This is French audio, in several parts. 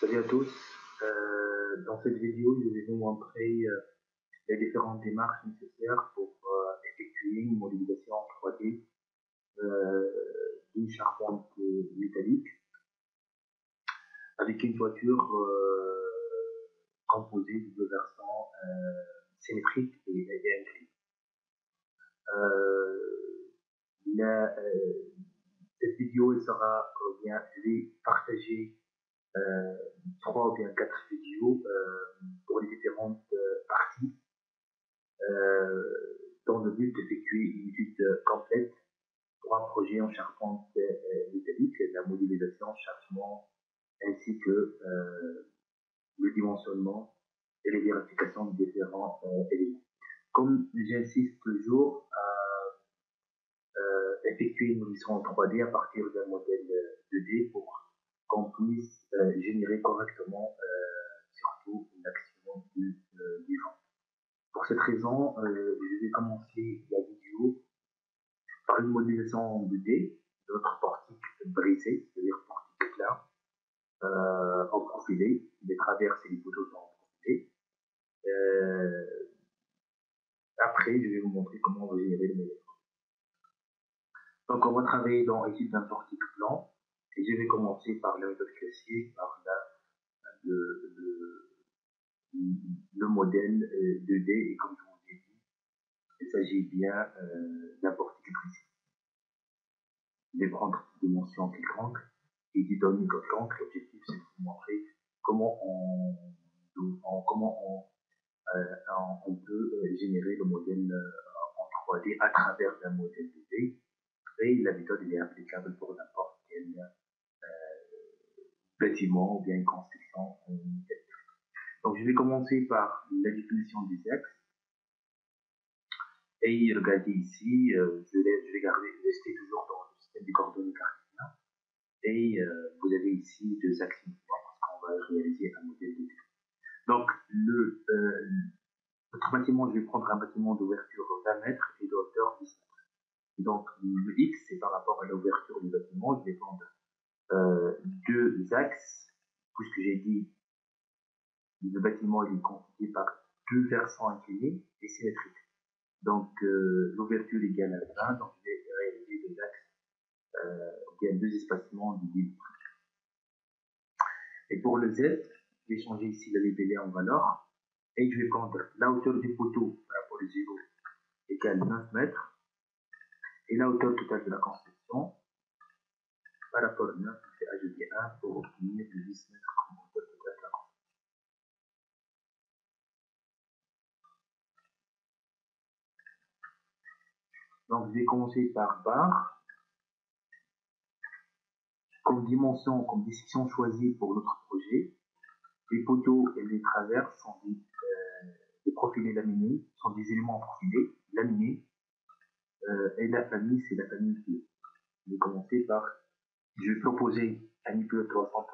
Salut à tous. Euh, dans cette vidéo, je vais vous montrer euh, les différentes démarches nécessaires pour euh, effectuer une modélisation en 3D euh, d'une charpente métallique avec une toiture composée de deux versants symétriques et, et inclinés. Cette vidéo elle sera bien, euh, trois ou bien quatre vidéos euh, pour les différentes euh, parties dans le but d'effectuer une étude complète pour un projet en charpente métallique, la modélisation, chargement, ainsi que le dimensionnement et les vérifications de différents éléments. Comme j'insiste toujours à effectuer une modélisation en 3D à partir d'un modèle 2D pour qu'on puisse euh, générer correctement euh, surtout l'action du, euh, du vent. Pour cette raison, je vais commencer la vidéo par une modélisation en 2D de notre portique brisé, c'est-à-dire portique plat, euh, en profilé, les traverses et les poteaux en profilé. Après, je vais vous montrer comment on va générer le modèle. Donc, on va travailler dans l'équipe d'un portique blanc. Et je vais commencer par la méthode classique, par la, le, le, le modèle 2D, euh, et comme je vous ai dit, il s'agit bien euh, d'un portique précis. Je vais prendre une dimension quelconque et des données quelconques. L'objectif, c'est de vous montrer comment on, euh, peut euh, générer le modèle en 3D à travers un modèle 2D. Et la méthode est applicable pour n'importe quel bâtiment ou bien une construction. Donc, je vais commencer par la définition des axes. Et regardez ici, euh, je, vais, garder, rester toujours dans le système des coordonnées cartésiennes. Et euh, vous avez ici deux axes parce qu'on va réaliser un modèle de Donc, le, euh, notre bâtiment, je vais prendre un bâtiment d'ouverture 20 mètres et de hauteur 10 mètres. Donc, le X, c'est par rapport à l'ouverture du bâtiment, je vais prendre euh, deux axes, puisque j'ai dit le bâtiment est constitué par deux versants inclinés et symétriques. Donc euh, l'ouverture égale à 20, donc je vais réaliser deux axes, euh, bien deux espacements du vide. Et pour le Z, je vais changer ici la libellé en valeur, et je vais prendre la hauteur du poteau par rapport au 0 égale 9 mètres, et la hauteur totale de la construction à 9, je vais ajouter 1 pour obtenir le 10 mètres comme la Donc, je vais commencer par barre. Comme dimension, comme décision choisie pour notre projet, les poteaux et les traverses sont des, euh, des profilés laminés, sont des éléments profilés, laminés. Euh, et la famille, c'est la famille bleue. Je vais commencer par je vais proposer un IPE 330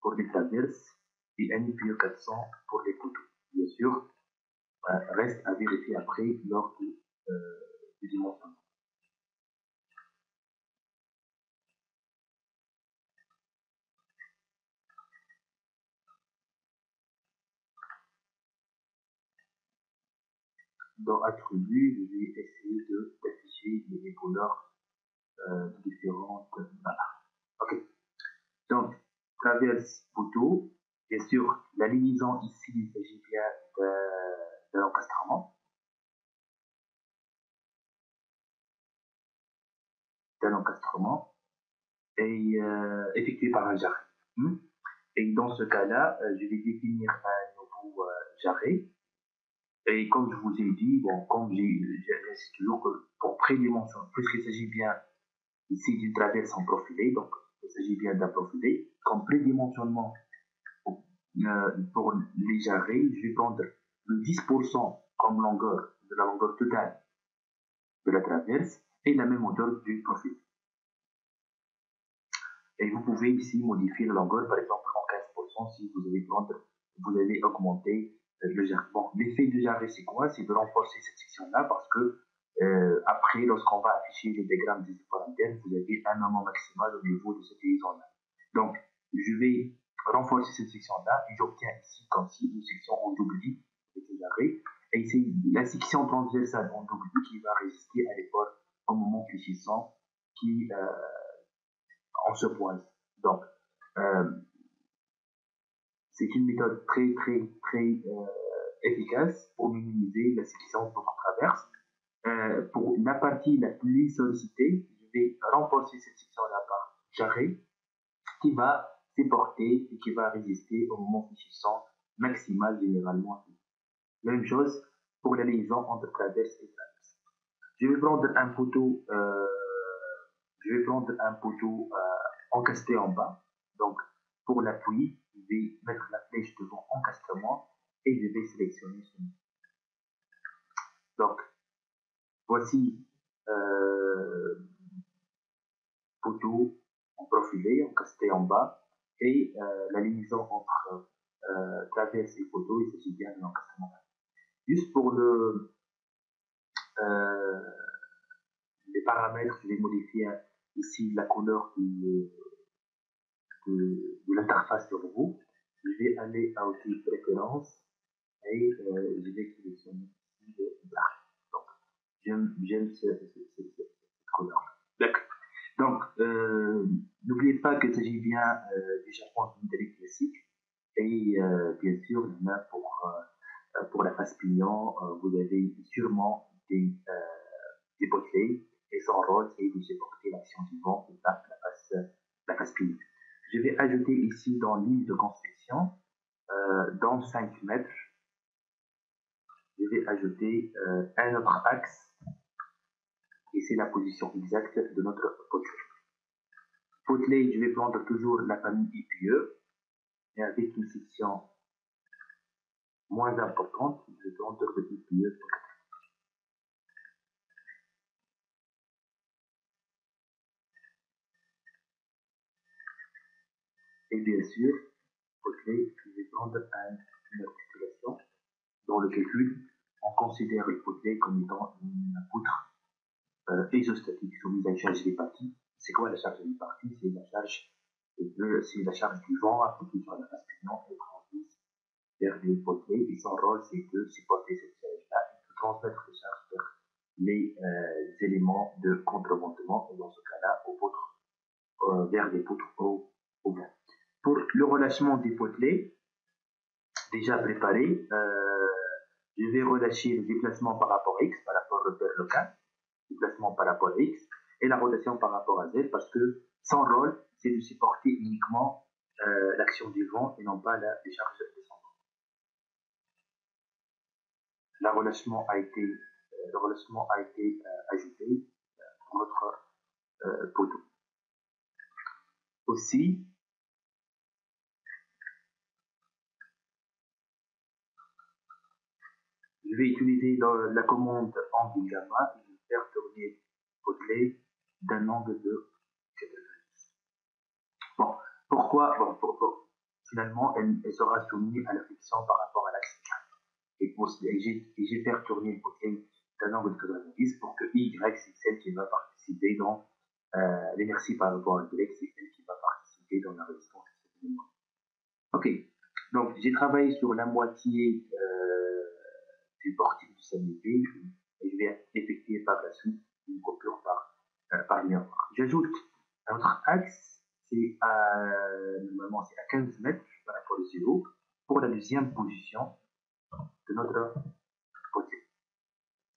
pour les traverses et un IPE 400 pour les poteaux. Bien sûr, euh, reste à vérifier après lors du, euh, du dimensionnement. Dans attributs, je vais essayer d'afficher les couleurs euh, différentes. Voilà. Ok. Donc, traverse poteau. Bien sûr, la liaison ici, il s'agit bien de, de l'encastrement. D'un encastrement. Et euh, effectué par un jarret. Hmm? Et dans ce cas-là, euh, je vais définir un nouveau euh, jarret. Et comme je vous ai dit, bon, comme j'ai toujours que pour prédimension, puisqu'il s'agit bien ici d'une traverse en profilé, donc il s'agit bien d'un profilé. Comme prédimensionnement euh, pour les jarrets, je vais prendre le 10% comme longueur de la longueur totale de la traverse et la même hauteur du profil. Et vous pouvez ici modifier la longueur, par exemple en 15% si vous allez prendre, vous allez augmenter euh, le jarret. L'effet du jarret, c'est quoi? C'est de renforcer cette section-là parce que euh, après, lorsqu'on va afficher les diagrammes des parentèles, vous avez un moment maximal au niveau de cette liaison-là. Donc, je vais renforcer cette section-là et j'obtiens ici comme si une section en double avec et c'est la section transversale en double qui va résister à l'effort au moment fléchissant qui euh, en se pointe. Donc, euh, c'est une méthode très très très euh, efficace pour minimiser la section de traverse. Euh, pour la partie la plus sollicitée, je vais renforcer cette section-là par jarret qui va supporter et qui va résister au moment fléchissant maximal généralement. Même chose pour la liaison entre traverse et traverse. Je vais prendre un poteau, euh, je vais prendre un poteau euh, encasté en bas. Donc, pour l'appui, je vais mettre la flèche devant encastrement et je vais sélectionner ce Donc, voici euh, en profilé, encasté en bas et euh, la liaison entre euh, et poteau, il s'agit bien d'un encastrement. Juste pour euh, les paramètres, je vais modifier ici la couleur de, de, l'interface de robot. Je vais aller à outil préférence et euh, je vais sélectionner ici le Donc, j'aime cette, couleur. D'accord. Donc, euh, n'oubliez pas qu'il s'agit bien euh, du Japon métallique classique et euh, bien sûr, il pour euh, pour la face pignon, vous avez sûrement des, des potelets et son rôle c'est de supporter l'action du vent et la face, la face pignon. Je vais ajouter ici dans ligne de construction, dans 5 mètres, je vais ajouter un autre axe et c'est la position exacte de notre potelet. Potelet, je vais prendre toujours la famille IPE et avec une section moins importante de grandeur de IPE Et bien sûr, potelet, je vais prendre une articulation. Dans le calcul, on considère le comme étant une poutre euh, isostatique soumise à une charge répartie. C'est quoi la charge répartie C'est la charge c'est la charge du vent appliquée sur la face pignon et transmise vers les potelets et son rôle c'est de supporter cette charge-là et de transmettre les charges vers les euh, éléments de contreventement et dans ce cas-là euh, vers les poutres au, au vent. Pour le relâchement des potelets, déjà préparé, euh, je vais relâcher le déplacement par rapport à X, par rapport au repère local, déplacement par rapport à X, et la rotation par rapport à Z, parce que son rôle, c'est de supporter uniquement euh, l'action du vent et non pas la décharge descendante. Le relâchement a été, euh, le relâchement a été euh, ajouté dans notre poteau. Aussi, je vais utiliser la, commande angle gamma le potelet d'un angle de 90. Bon, pourquoi bon, Finalement, elle, elle, sera soumise à la friction par rapport à l'axe Et, et j'ai fait tourner potelet d'un angle de 90 pour que Y, c'est celle qui va participer dans euh, l'inertie par rapport à Y, c'est celle qui va participer dans la résistance. Ok, donc j'ai travaillé sur la moitié euh, du portique du sanité et je vais effectuer par la suite une coupure par, euh, par. J'ajoute un autre axe, c'est à, normalement c'est à 15 mètres par rapport au zéro pour la deuxième position de notre potelet.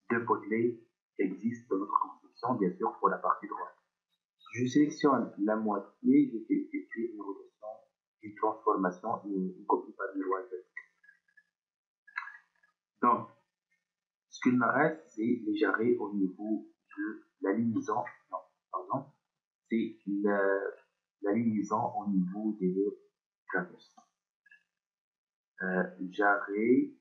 Deux potelets existent dans notre construction, bien sûr, pour la partie droite. Je sélectionne la moitié, je vais effectuer une rotation, une transformation, une, copie par miroir Donc, qu'il me reste, c'est les jarrets au niveau de la liaison. Non, pardon. C'est la, liaison au niveau des traverses. Euh, jarret,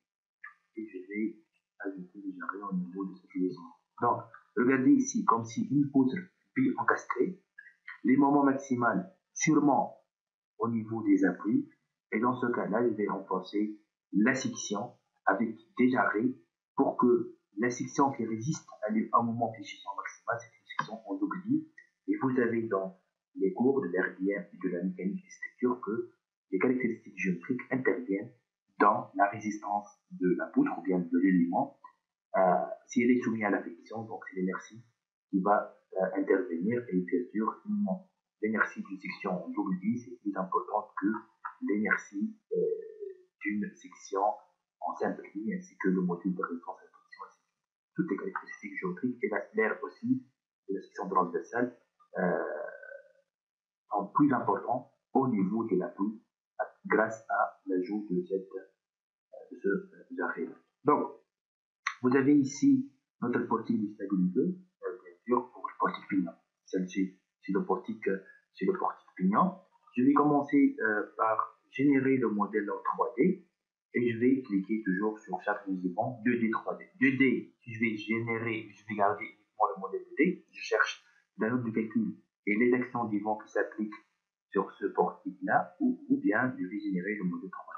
et je vais ajouter les jarrets au niveau de cette liaison. Donc, regardez ici, comme si une poutre puis encastrée, les moments maximaux sûrement au niveau des appuis, et dans ce cas-là, je vais renforcer la section avec des jarrets pour que la section qui résiste à un moment fléchissant maximal, c'est une section en double Et vous avez dans les cours de l'RDM et de la mécanique des structures que les caractéristiques géométriques interviennent dans la résistance de la poutre ou bien de l'élément. Euh, si elle est soumise à la friction, donc c'est l'inertie qui va euh, intervenir et bien sûr l'inertie d'une section en double vis est plus importante que l'inertie euh, d'une section en simple I ainsi que le module de résistance à la. Toutes les caractéristiques géométriques et l'air aussi de la section transversale sont plus importantes au niveau de la poutre grâce à l'ajout de, cette, de ce jarret. Donc, vous avez ici notre portique de stabilité, euh, bien sûr, pour le portique pignon. Celle-ci, c'est le portique, c'est le portique pignon. Je vais commencer euh, par générer le modèle en 3D et je vais cliquer toujours sur chaque mouvement 2D, 3D. 2D, si je vais générer, je vais garder uniquement le modèle 2D, je cherche la note de calcul et les actions du qui s'appliquent sur ce portique-là, ou, bien je vais générer le modèle 3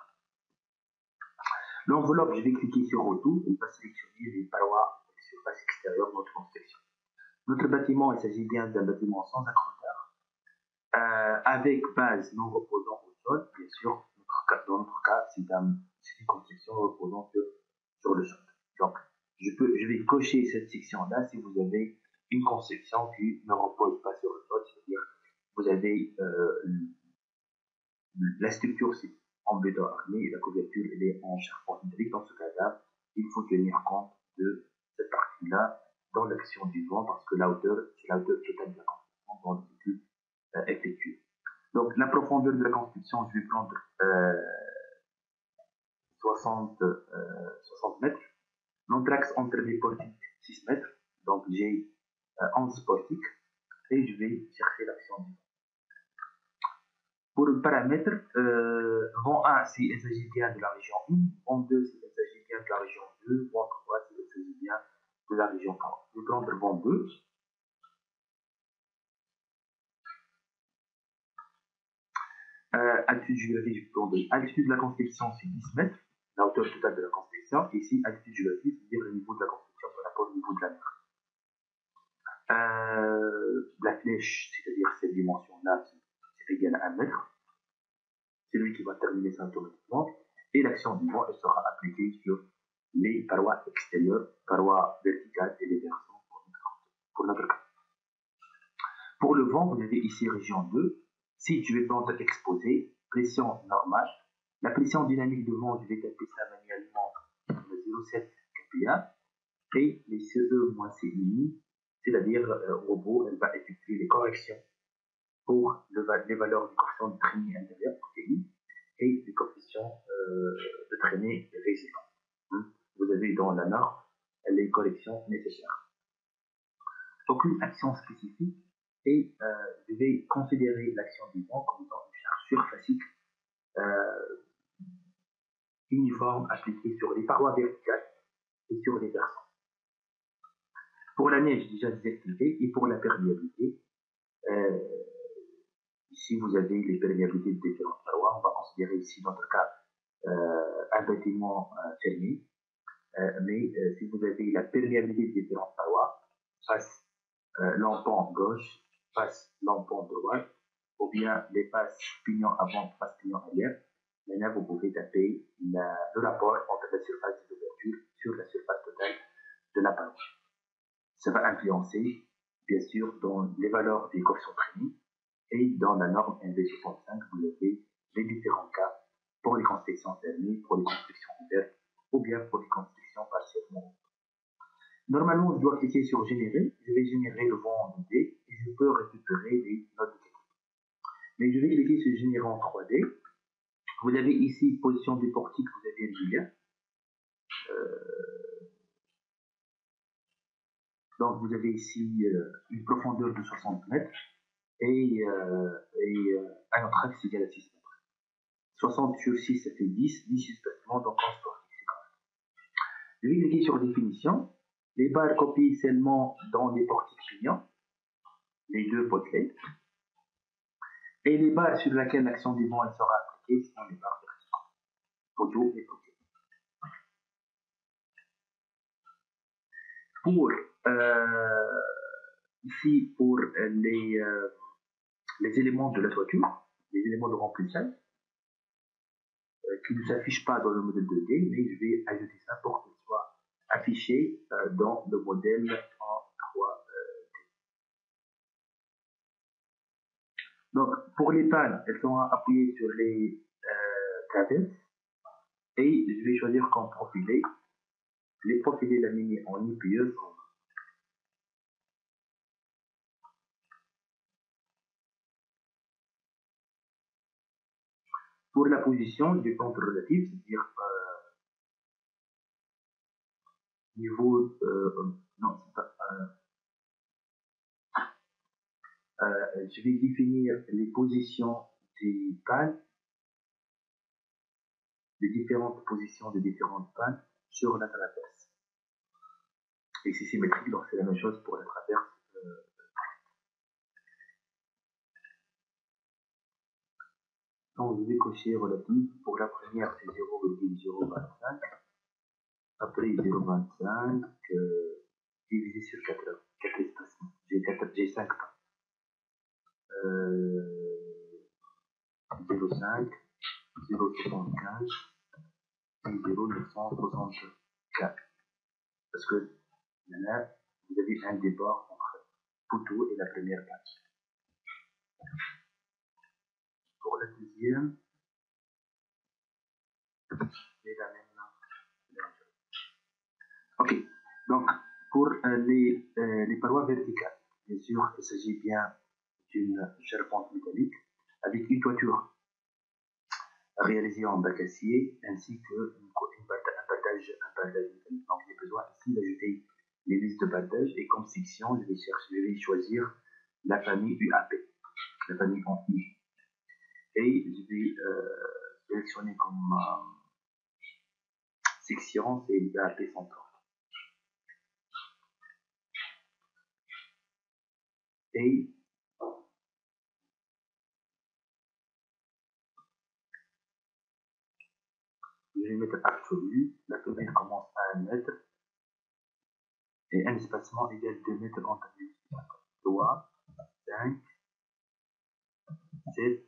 L'enveloppe, je vais cliquer sur Retour, et va sélectionner les parois et surface extérieure de notre construction. Notre bâtiment, il s'agit bien d'un bâtiment sans accrocheur, euh, avec base non reposant au sol, bien sûr, dans notre cas, c'est une construction reposant sur, le sol. Donc, je, vais cocher cette section-là si vous avez une construction qui ne repose pas sur le sol, c'est-à-dire vous avez euh, la structure en béton armé et la couverture est en charpente métallique. Dans ce cas-là, il faut tenir compte de cette partie-là dans l'action du vent parce que la hauteur, c'est la hauteur totale de la construction dans le véhicule euh, effectué. Donc la profondeur de la construction, je vais prendre euh, 60, euh, 60 mètres. L'anthrax entre les portiques 6 mètres. Donc j'ai 11 euh, portiques et je vais chercher l'action du vent. Pour le paramètre, euh, vent 1, s'il s'agit bien de la région 1, vent 2, s'il s'agit bien de la région 2, vent 3, s'il s'agit bien de la région 3. Je vais prendre vent 2. Euh, altitude géographique, altitude de la construction, c'est 10 mètres, la hauteur totale de la construction. Et ici, altitude géographique, c'est-à-dire le niveau de la construction par rapport au niveau de la mer. Euh, la flèche, c'est-à-dire cette dimension-là, c'est égal à 1 mètre. C'est lui qui va terminer ça automatiquement. Et l'action du vent elle sera appliquée sur les parois extérieures, parois verticales et les versants pour notre, cas. Pour le vent, vous avez ici région 2. Si tu veux prendre exposé, pression normale. La pression dynamique de vent, je vais taper ça manuellement 0,7 kPa. Et les CE moins CI, c'est-à-dire euh, robot, elle va effectuer les corrections pour les valeurs du coefficient de traînée intérieur, TI, et les coefficients euh, de traînée résistants. Hein. Vous avez dans la norme les corrections nécessaires. Aucune action spécifique et euh, je vais considérer l'action du vent comme étant une charge surfacique euh, uniforme appliquée sur les parois verticales et sur les versants. Pour la neige, déjà désactivée, et pour la perméabilité, euh, Ici, vous avez les perméabilités de différentes parois. On va considérer ici, dans notre cas, euh, un bâtiment euh, fermé. Euh, mais si vous avez la perméabilité de différentes parois, face l'empont gauche, face l'empont droite, ou bien les faces pignon avant, face pignon arrière, maintenant vous pouvez taper le rapport entre la surface d'ouverture sur la surface totale de la paroi. Ça va influencer, bien sûr, dans les valeurs des coefficients traînés et dans la norme NV65, vous avez les différents cas pour les constructions fermées, pour les constructions ouvertes, ou bien pour les constructions partiellement Normalement, je dois cliquer sur Générer. Je vais générer le vent en 2D et je peux récupérer les notes de Mais je vais cliquer sur Générer en 3D. Vous avez ici position des portiques, vous avez le lien. Euh, donc vous avez ici euh, une profondeur de 60 mètres et, euh, euh, un autre axe égal à 6 mètres. 60 sur 6, ça fait 10, 10 justement, donc en sport. Je vais sur définition. Les barres copient seulement dans les portiques pignons, les deux potelets. Et les barres sur lesquelles l'action du vent sera appliquée sont les barres verticales, et. Pour euh, ici, pour les, euh, les éléments de la toiture, les éléments de remplissage. euh, qui ne s'affiche pas dans le modèle 2D, mais je vais ajouter ça pour qu'il soit affiché euh, dans le modèle en 3D. Donc, pour les pannes, elles sont appuyées sur les traverses et je vais choisir comme profilé les profilés laminés en IPE Pour la position du compte relatif, c'est-à-dire euh, niveau euh, non, euh, je vais définir les positions des pannes, les différentes positions des différentes pannes sur la traverse. Et c'est symétrique, c'est la même chose pour la traverse Donc, je vais cocher relatif. Pour la première, c'est 0,025. Après 0,25 euh, divisé sur 4, 4 espacements. J'ai 5 pas. Euh, 0,5, 0,75 et 0,964. Parce que vous avez un départ entre poteau et la première page pour la deuxième. Et la même. Ok, donc pour euh, les, euh, les parois verticales, bien sûr, il s'agit bien d'une charpente métallique avec une toiture réalisée en bac acier ainsi que une, un battage, un métallique. Donc j'ai besoin ici d'ajouter les listes de battage et comme section, je vais, chercher, je vais choisir la famille UAP, la famille en I et je vais euh, sélectionner comme euh, section, c'est l'AP central. Et je vais mettre absolu, la fenêtre commence à 1 mètre et un espacement égal 2 mètres entre les 3, 5, 7,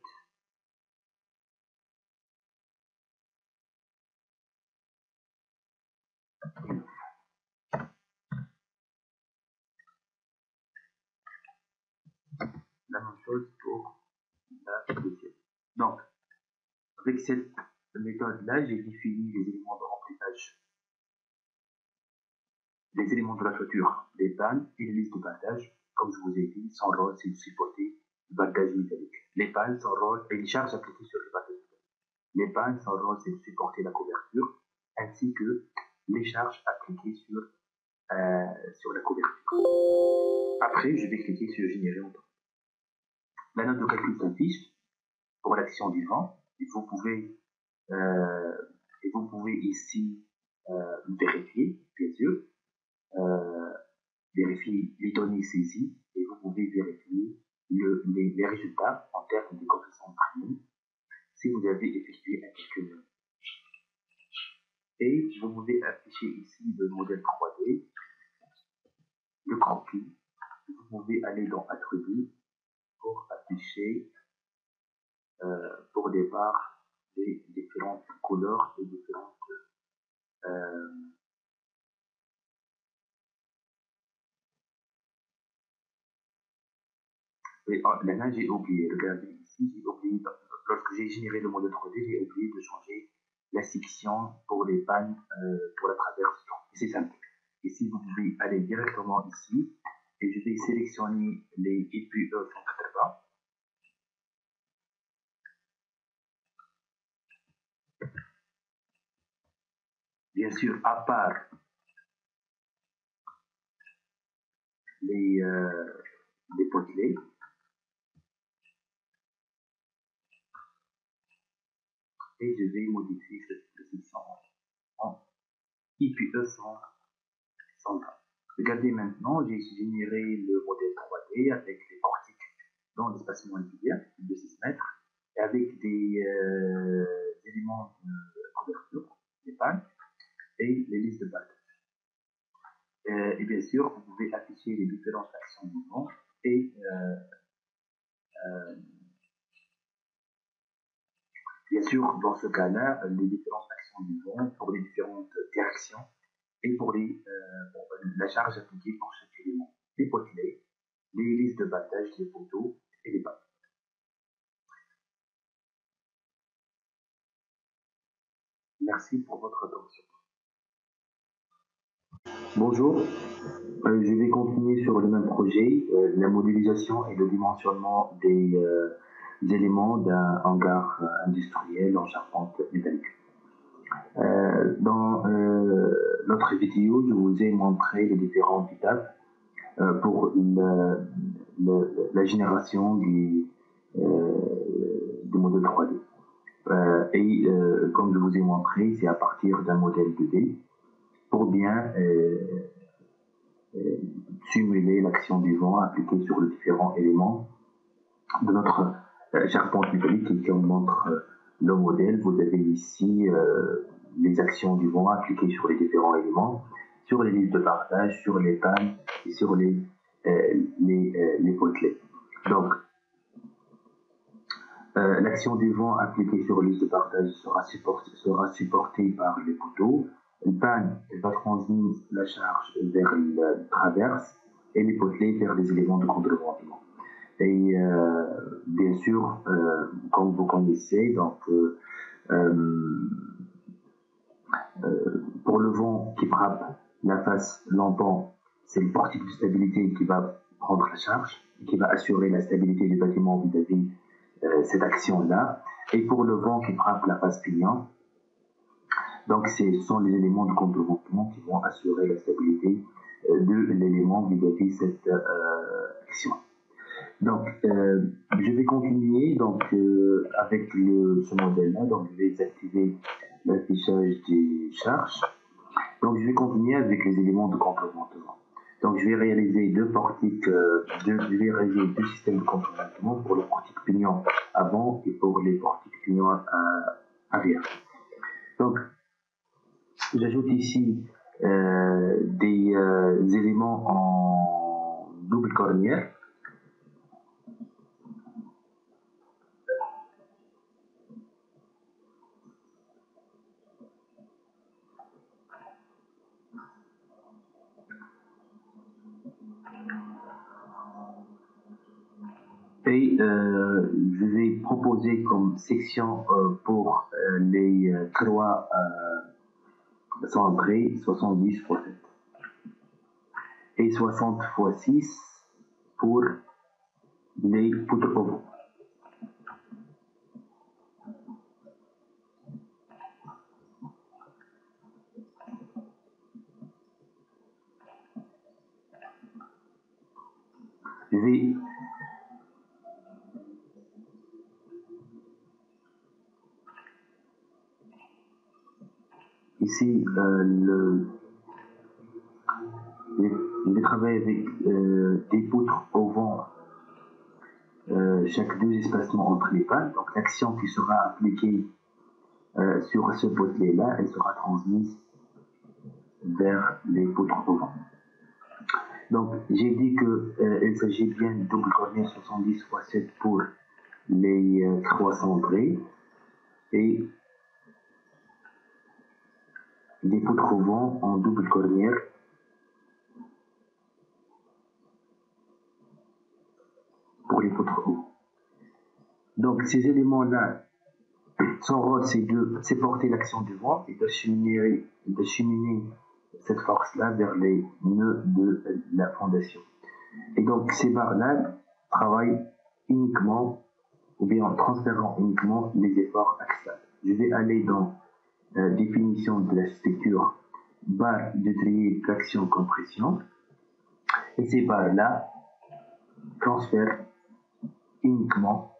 La même chose pour la deuxième. Donc, avec cette méthode-là, j'ai défini les éléments de remplissage, les éléments de la clôture, les pannes et les listes de battage. Comme je vous ai dit, son rôle, c'est de supporter le bagage métallique. Les pannes, son rôle, et les charges appliquées sur le bagage métallique. Les pannes, son rôle, c'est de supporter la couverture, ainsi que les charges appliquées sur, euh, sur la couverture. Après, je vais cliquer sur Générer en. La note de calcul s'affiche pour l'action du vent. Vous pouvez, euh, vous pouvez ici euh, vérifier, bien sûr, vérifier les données saisies et vous pouvez vérifier le, les, résultats en termes de coefficient de si vous avez effectué un calcul et vous pouvez afficher ici le modèle 3D, le croquis. Vous pouvez aller dans Attributs pour afficher euh, pour départ les différentes couleurs et différentes euh, et, oh, là, j'ai oublié, regardez ici, j'ai oublié, lorsque j'ai généré le modèle 3D, j'ai oublié de changer la section pour les pannes euh, pour la traverse. C'est simple. Ici, vous pouvez aller directement ici et je vais sélectionner les EPE 180. Bien sûr, à part les, euh, les potelets, et je vais modifier cette position en IPE 120. Regardez maintenant, j'ai généré le modèle 3D avec les portiques dans l'espacement immédiat de 6 mètres et avec des euh, éléments de couverture, des pannes et les listes de battage. Euh, et bien sûr, vous pouvez afficher les différentes actions du vent et euh, Bien sûr, dans ce cas-là, les différentes actions du vent pour les différentes directions et pour les, euh, la charge appliquée pour chaque élément. Les potelets, les listes de battage, les poteaux et les battes. Merci pour votre attention. Bonjour, euh, je vais continuer sur le même projet, euh, la modélisation et le dimensionnement des, éléments d'un hangar industriel en charpente métallique. dans notre vidéo, je vous ai montré les différentes étapes pour la génération du, modèle 3D. et comme je vous ai montré, c'est à partir d'un modèle 2D pour bien euh, euh, simuler l'action du vent appliquée sur les différents éléments de notre euh, charpente métallique qui montre le modèle. Vous avez ici les actions du vent appliquées sur les différents éléments, sur les listes de partage, sur les pannes et sur les, les, les potelets. Donc, l'action du vent appliquée sur les listes de partage sera, supportée, par les poteaux une panne va transmettre la charge vers la traverse et les potelets vers les éléments de contreventement. Et euh, bien sûr, euh, comme vous connaissez, donc euh, pour le vent qui frappe la face longtemps, c'est le portique de stabilité qui va prendre la charge qui va assurer la stabilité du bâtiment vis-à-vis cette action-là. Et pour le vent qui frappe la face pignon, donc, ce sont les éléments de complémentement qui vont assurer la stabilité euh, de l'élément vis-à-vis cette euh, action. Donc, euh, je vais continuer donc avec le, ce modèle-là. Donc, je vais activer l'affichage des charges. Donc, je vais continuer avec les éléments de complémentement. Donc, je vais réaliser deux portiques, deux, je vais réaliser deux systèmes de complémentement pour le portique pignon avant et pour les portiques pignon arrière. Donc, J'ajoute ici euh, des euh, éléments en double cornière. Et euh, je vais proposer comme section pour les trois centré 70 x 7. Et 60 x 6 pour les poutres Je vais ici, euh, le, je travaille avec euh, des poutres au vent euh, chaque deux espacements entre les pannes. Donc l'action qui sera appliquée sur ce potelet-là, elle sera transmise vers les poutres au vent. Donc j'ai dit qu'il s'agit bien de double cornière 70 x 7 pour les trois centrés et des poutres au vent en double cornière pour les poutres hauts. Donc ces éléments-là, son rôle c'est de supporter l'action du vent et d'acheminer, cette force-là vers les nœuds de la fondation. Et donc ces barres-là travaillent uniquement ou bien en transférant uniquement les efforts axiales. Je vais aller dans définition de la structure barre de trier traction-compression. Et ces barres-là transfèrent uniquement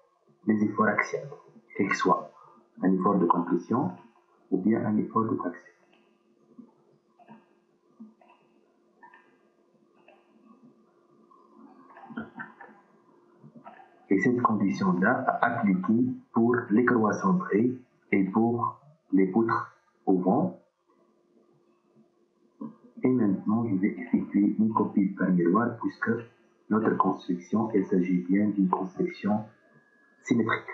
les efforts axiaux, quel que soit un effort de compression ou bien un effort de traction. Et cette condition-là appliquée pour les croix centrées et pour les poutres au vent. Et maintenant, je vais effectuer une copie par miroir puisque notre construction, il s'agit bien d'une construction symétrique.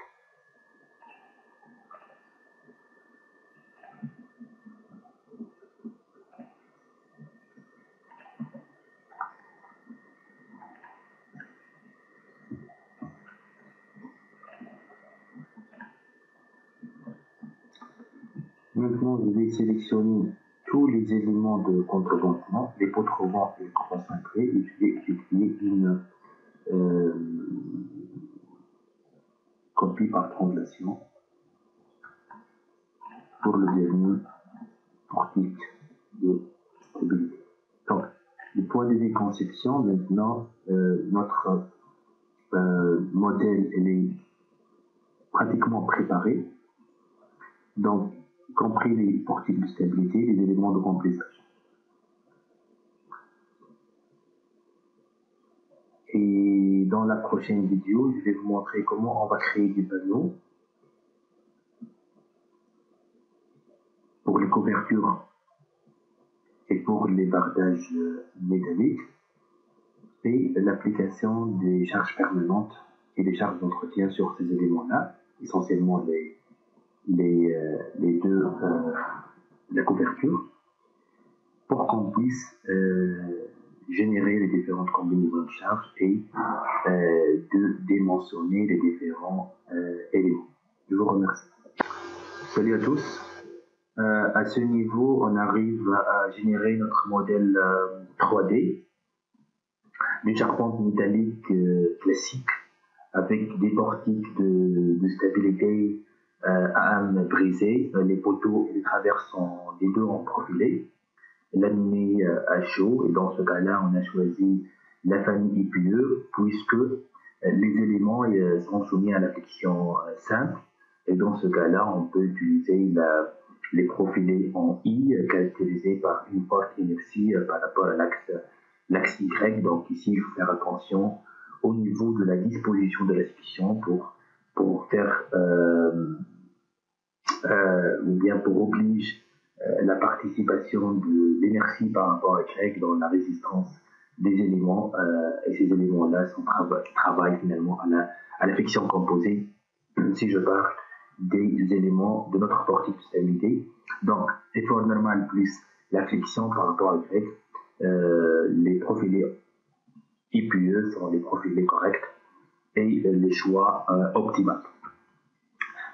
Maintenant, je vais sélectionner tous les éléments de contrebandement, les contrevents et les concentrés, et je vais effectuer une euh, copie par translation pour le dernier portique de stabilité. Donc, du point de vue conception, maintenant, euh, notre euh, modèle est pratiquement préparé. Donc, compris les portiques de stabilité, les éléments de complexation. Et dans la prochaine vidéo, je vais vous montrer comment on va créer des panneaux pour les couvertures et pour les bardages métalliques et l'application des charges permanentes et des charges d'entretien sur ces éléments-là, essentiellement les, les, euh, les deux, euh, la couverture, pour qu'on puisse euh, générer les différentes combinaisons de charges et de démentionner les différents éléments. Je vous remercie. Salut à tous. à ce niveau, on arrive à générer notre modèle 3D d'une charpente métallique classique avec des portiques de, stabilité à âme brisée. Euh, les poteaux et les travers sont les deux en profilé, laminés euh, à chaud. Et dans ce cas-là, on a choisi la famille IPE puisque les éléments sont soumis à la flexion simple. Et dans ce cas-là, on peut utiliser les profilés en I caractérisés par une forte inertie par rapport à l'axe Y. Donc ici, il faut faire attention au niveau de la disposition de la section pour, pour faire euh, euh, ou bien pour obliger euh, la participation de l'énergie par rapport à Y dans la résistance des éléments, euh, et ces éléments-là travaillent finalement à la, composée, si je parle des éléments de notre stabilité. Donc, effort normal plus la flexion par rapport à Y, euh, les profilés IPE sont les profilés corrects et les choix euh, optimaux.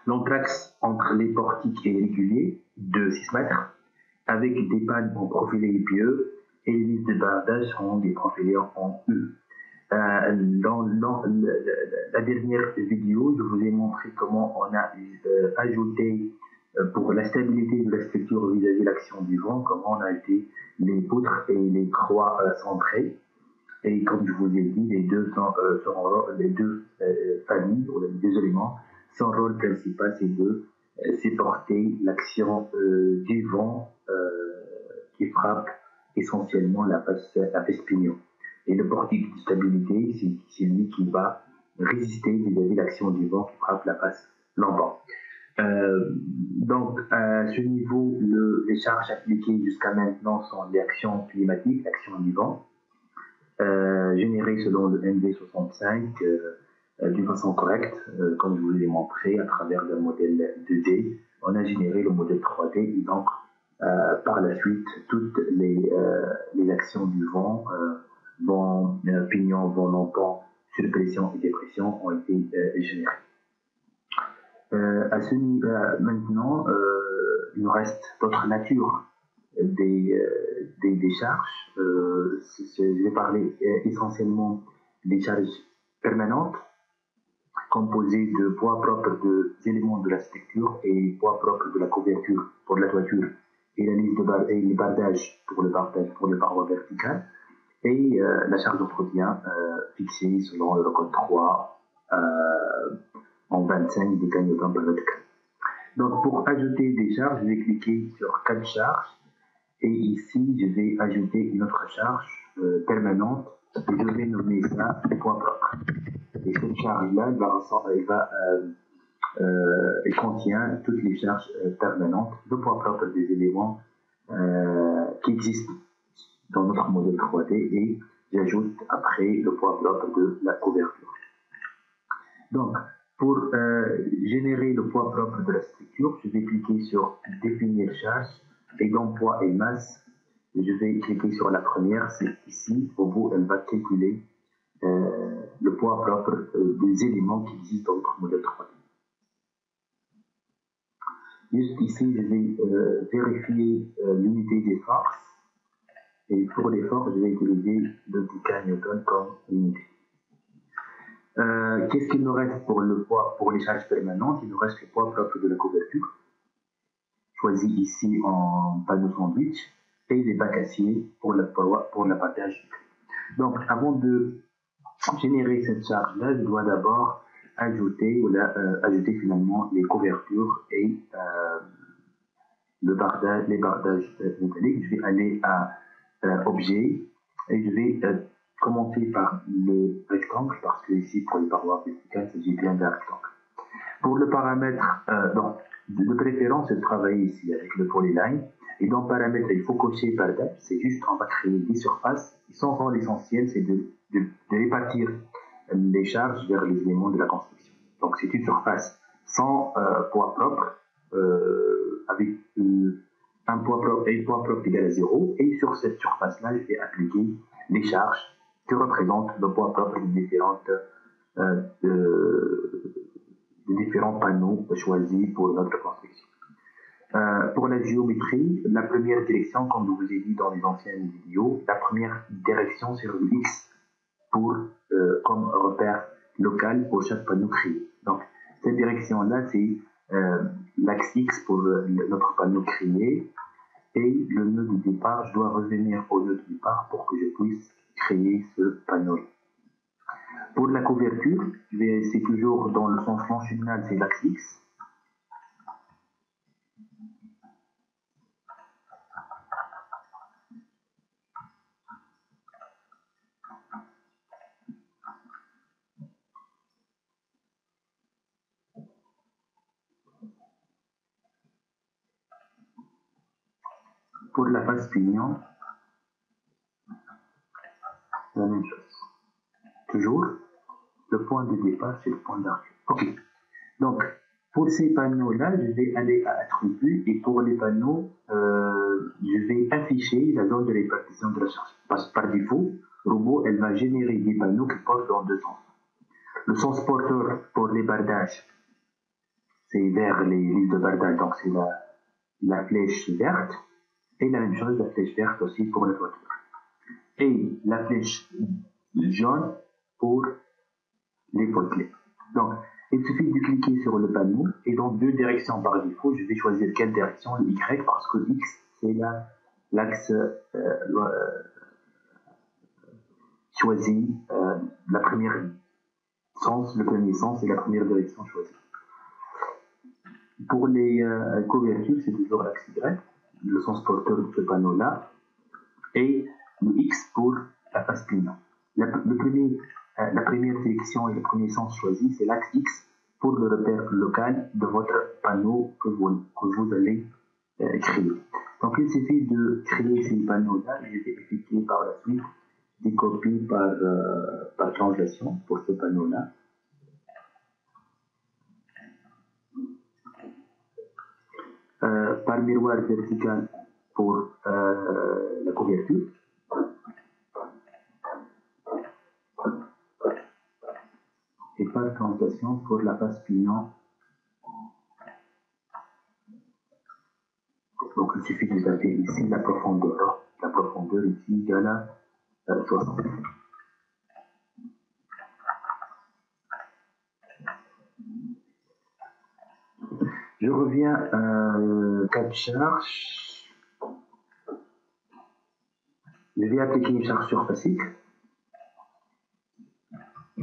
L'anthrax entre les portiques est régulier de 6 mètres, avec des pannes en profilé IPE et les listes de bardage sont des profilés en U. Euh, dans, la dernière vidéo, je vous ai montré comment on a euh, ajouté euh, pour la stabilité de la structure vis-à-vis de l'action du vent, comment on a ajouté les poutres et les croix centrées. Et comme je vous ai dit, les deux, les deux familles, ou les deux éléments, son rôle principal, c'est de euh, supporter l'action euh, du vent euh, qui frappe essentiellement la face, la face pignon. Et le portique de stabilité, c'est lui qui va résister vis-à-vis l'action du vent qui frappe la face lambant. Euh, donc, à ce niveau, le, les charges appliquées jusqu'à maintenant sont les actions climatiques, l'action du vent, euh, générées selon le NV65, euh, d'une façon correcte, euh, comme je vous l'ai montré à travers le modèle 2D. On a généré le modèle 3D et donc euh, par la suite toutes les, les actions du vent, vent pignon, vent longtemps, surpression et dépression ont été générées. à ce niveau, maintenant, il nous reste d'autres natures des, des, des charges. je vais parler essentiellement des charges permanentes composé de poids propres des éléments de la structure et poids propres de la couverture pour la toiture et la liste de et les bardages pour le bardage pour les parois verticales et euh, la charge d'entretien euh, fixée selon le code 3 euh, en 25 des cagnottants par vertical. Donc pour ajouter des charges, je vais cliquer sur quatre charges et ici je vais ajouter une autre charge permanente et je vais nommer ça poids propre. Et cette charge-là, elle, euh, euh, contient toutes les charges euh, permanentes, le poids propre des éléments euh, qui existent dans notre modèle 3D et j'ajoute après le poids propre de la couverture. Donc, pour euh, générer le poids propre de la structure, je vais cliquer sur définir charge et poids et masse, je vais cliquer sur la première, c'est ici, au bout, elle va calculer euh, le poids propre euh, des éléments qui existent dans votre modèle 3D. Juste ici, je vais euh, vérifier euh, l'unité des forces. Et pour les forces, je vais utiliser le K Newton comme unité. Qu'est-ce qu'il nous reste pour le poids, pour les charges permanentes? Il nous reste le poids propre de la couverture, choisi ici en panneau sandwich, et les bacs acier pour, le poids, pour l'abattage. Donc, avant de générer cette charge-là, je dois d'abord ajouter, ou euh, ajouter finalement les couvertures et euh, le bardage, les bardages métalliques. Je vais aller à euh, objet et je vais commencer par le rectangle parce que ici pour les parois verticales, il s'agit bien d'un rectangle. Pour le paramètre, donc, de préférence, de travailler ici avec le polyline. Et dans paramètres, il faut cocher par date. C'est juste, on va créer des surfaces. Ils sont l'essentiel, c'est de, de, de répartir les charges vers les éléments de la construction. Donc c'est une surface sans euh, poids propre, euh, avec euh, un poids propre et poids propre égal à zéro. Et sur cette surface-là, je vais appliquer les charges qui représentent le poids propre des différentes des différents panneaux choisis pour notre construction. Pour la géométrie, la première direction, comme je vous ai dit dans les anciennes vidéos, la première direction c'est le X pour euh, comme repère local pour chaque panneau créé. Donc, cette direction-là, c'est euh, l'axe X pour notre panneau créé et le nœud de départ, je dois revenir au nœud de départ pour que je puisse créer ce panneau. Pour la couverture, c'est toujours dans le sens longitudinal, c'est l'axe X. pour la face pignon, la même chose. Toujours, le point de départ, c'est le point d'arrivée. Ok. Donc, pour ces panneaux-là, je vais aller à attributs et pour les panneaux, euh, je vais afficher la zone de répartition de la charge. Parce que par défaut, robot, elle va générer des panneaux qui portent dans deux sens. Le sens porteur pour les bardages, c'est vers les listes de bardage, donc c'est la, la flèche verte. Et la même chose, la flèche verte aussi pour la toiture. Et la flèche jaune pour les potelets. Donc, il suffit de cliquer sur le panneau et dans deux directions par défaut, je vais choisir quelle direction, le Y, parce que X, c'est l'axe euh, euh, choisi, euh, la première sens, le premier sens et la première direction choisie. Pour les couvertures, c'est toujours l'axe Y le sens porteur de ce panneau-là, et le X pour la face premier, euh, la première direction et le premier sens choisi, c'est l'axe X pour le repère local de votre panneau que vous, que vous allez euh, créer. Donc il suffit de créer ces panneaux-là, je vais effectuer par la suite des copies par, euh, par translation pour ce panneau-là. Euh, par miroir vertical pour euh, la couverture. Et par translation pour la face pignon. Donc il suffit de taper ici la profondeur. La profondeur ici égale à 60. Je reviens à de charge. Je vais appliquer une charge surfacique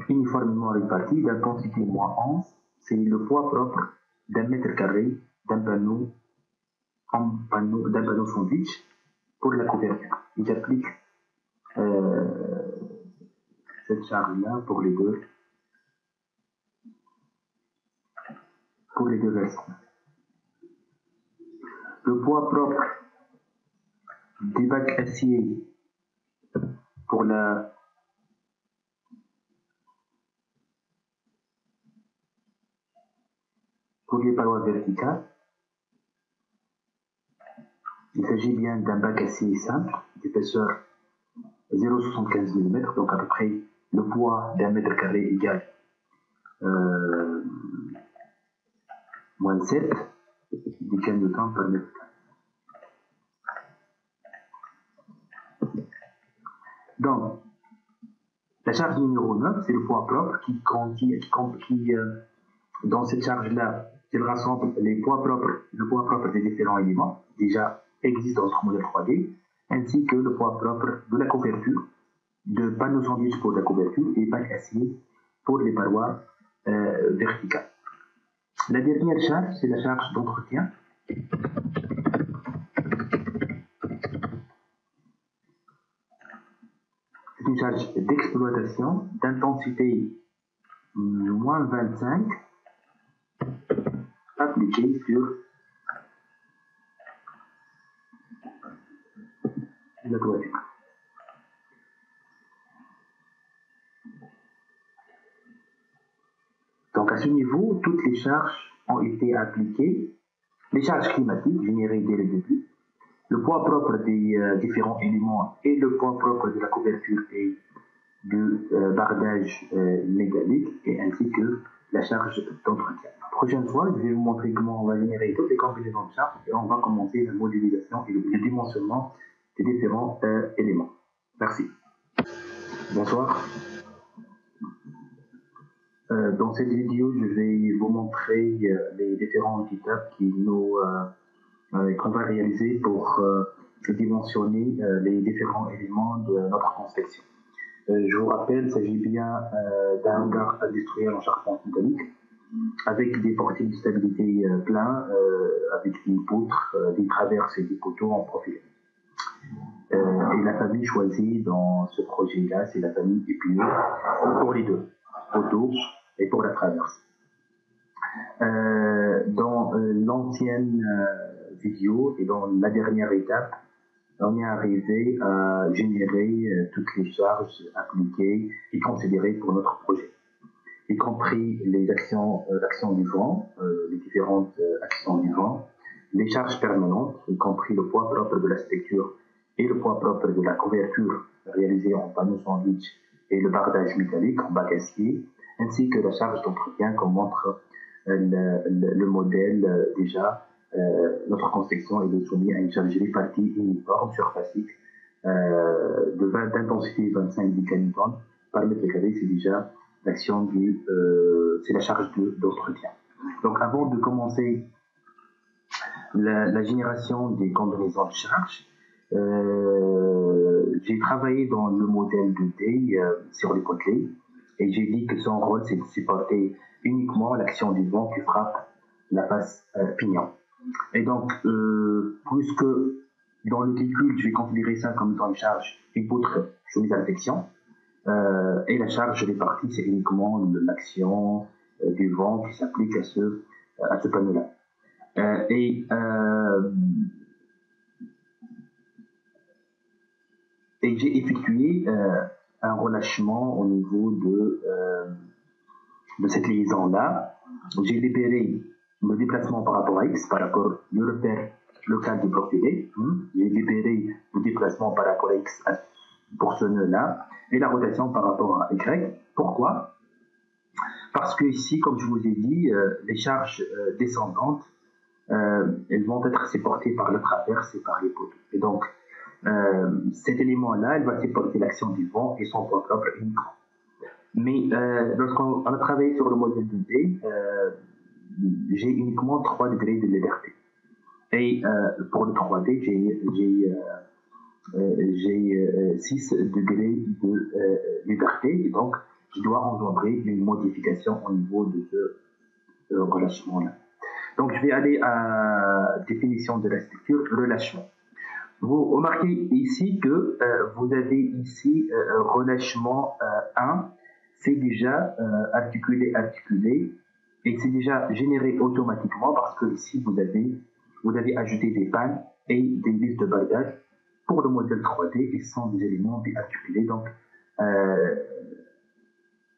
uniformément répartie d'intensité moins 11. C'est le poids propre d'un mètre carré d'un panneau, panneau d'un panneau sandwich pour la couverture. J'applique euh, cette charge-là pour les deux pour les deux versants le poids propre des bacs acier pour la pour les parois verticales. Il s'agit bien d'un bac acier simple d'épaisseur 0,75 mm, donc à peu près le poids d'un mètre carré égal euh, moins 7 des de temps Donc, la charge numéro 9, c'est le poids propre qui, qui, euh, dans cette charge-là, elle rassemble les poids propres, le poids propre des différents éléments déjà existent dans notre modèle 3D, ainsi que le poids propre de la couverture, de panneaux sandwich pour la couverture et bac acier pour les parois euh, verticales. La dernière charge, c'est la charge d'entretien. C'est une charge d'exploitation d'intensité moins 25 appliquée sur la toiture. Donc à ce niveau, toutes les charges ont été appliquées, les charges climatiques générées dès le début, le poids propre des euh, différents éléments et le poids propre de la couverture et du euh, bardage euh, métallique, ainsi que la charge d'entretien. La prochaine fois, je vais vous montrer comment on va générer toutes les combinaisons de charges et on va commencer la modélisation et le dimensionnement des différents éléments. Merci. Bonsoir. Euh, dans cette vidéo, je vais vous montrer euh, les différentes étapes euh, qu'on va réaliser pour dimensionner les différents éléments de notre construction. je vous rappelle, il s'agit bien d'un hangar industriel en charpente métallique avec des portiques de stabilité pleins, avec des poutres, des traverses et des poteaux en profil. et la famille choisie dans ce projet-là, c'est la famille EPE pour les deux, poteaux et pour la traverse. Euh, dans euh, l'ancienne euh, vidéo et dans la dernière étape, on est arrivé à générer toutes les charges appliquées et considérées pour notre projet, y compris les actions, l'actions du vent, les différentes actions du vent, les charges permanentes, y compris le poids propre de la structure et le poids propre de la couverture réalisée en panneau sandwich et le bardage métallique en bac acier, ainsi que la charge d'entretien comme montre euh, le, modèle euh, déjà. Euh, notre construction est soumise à une charge répartie uniforme surfacique de d'intensité 25 kN par mètre carré, c'est déjà l'action du, c'est la charge d'entretien. Donc avant de commencer la, génération des combinaisons de charge, j'ai travaillé dans le modèle de D sur les côtés et j'ai dit que son rôle, c'est de supporter uniquement l'action du vent qui frappe la face euh, pignon. Et donc, euh, puisque dans le calcul, je vais considérer ça comme une charge, une poutre soumise à l'infection, euh, et la charge répartie, c'est uniquement l'action euh, du vent qui s'applique à ce, à ce panneau-là. et et j'ai effectué un relâchement au niveau de, euh, de cette liaison-là. J'ai libéré le déplacement par rapport à X, par rapport au repère local du. Hmm? J'ai libéré le déplacement par rapport à X pour ce nœud-là et la rotation par rapport à Y. Pourquoi? Parce que ici, comme je vous ai dit, euh, les charges euh, descendantes, elles vont être supportées par le traverse et par les poteaux. Et donc, euh, cet élément-là, il va supporter l'action du vent et son propre uniquement. Mais euh, lorsqu'on a travaillé sur le modèle 2D, euh, j'ai uniquement 3 degrés de liberté. Et pour le 3D, j'ai 6 degrés de liberté. Donc, je dois engendrer une modification au niveau de ce relâchement-là. Donc, je vais aller à définition de la structure, relâchement. Vous remarquez ici que euh, vous avez ici euh, relâchement 1, euh, c'est déjà articulé, articulé, et c'est déjà généré automatiquement parce que ici vous avez, vous avez ajouté des pannes et des listes de bardage pour le modèle 3D et ce sont des éléments articulés. Donc,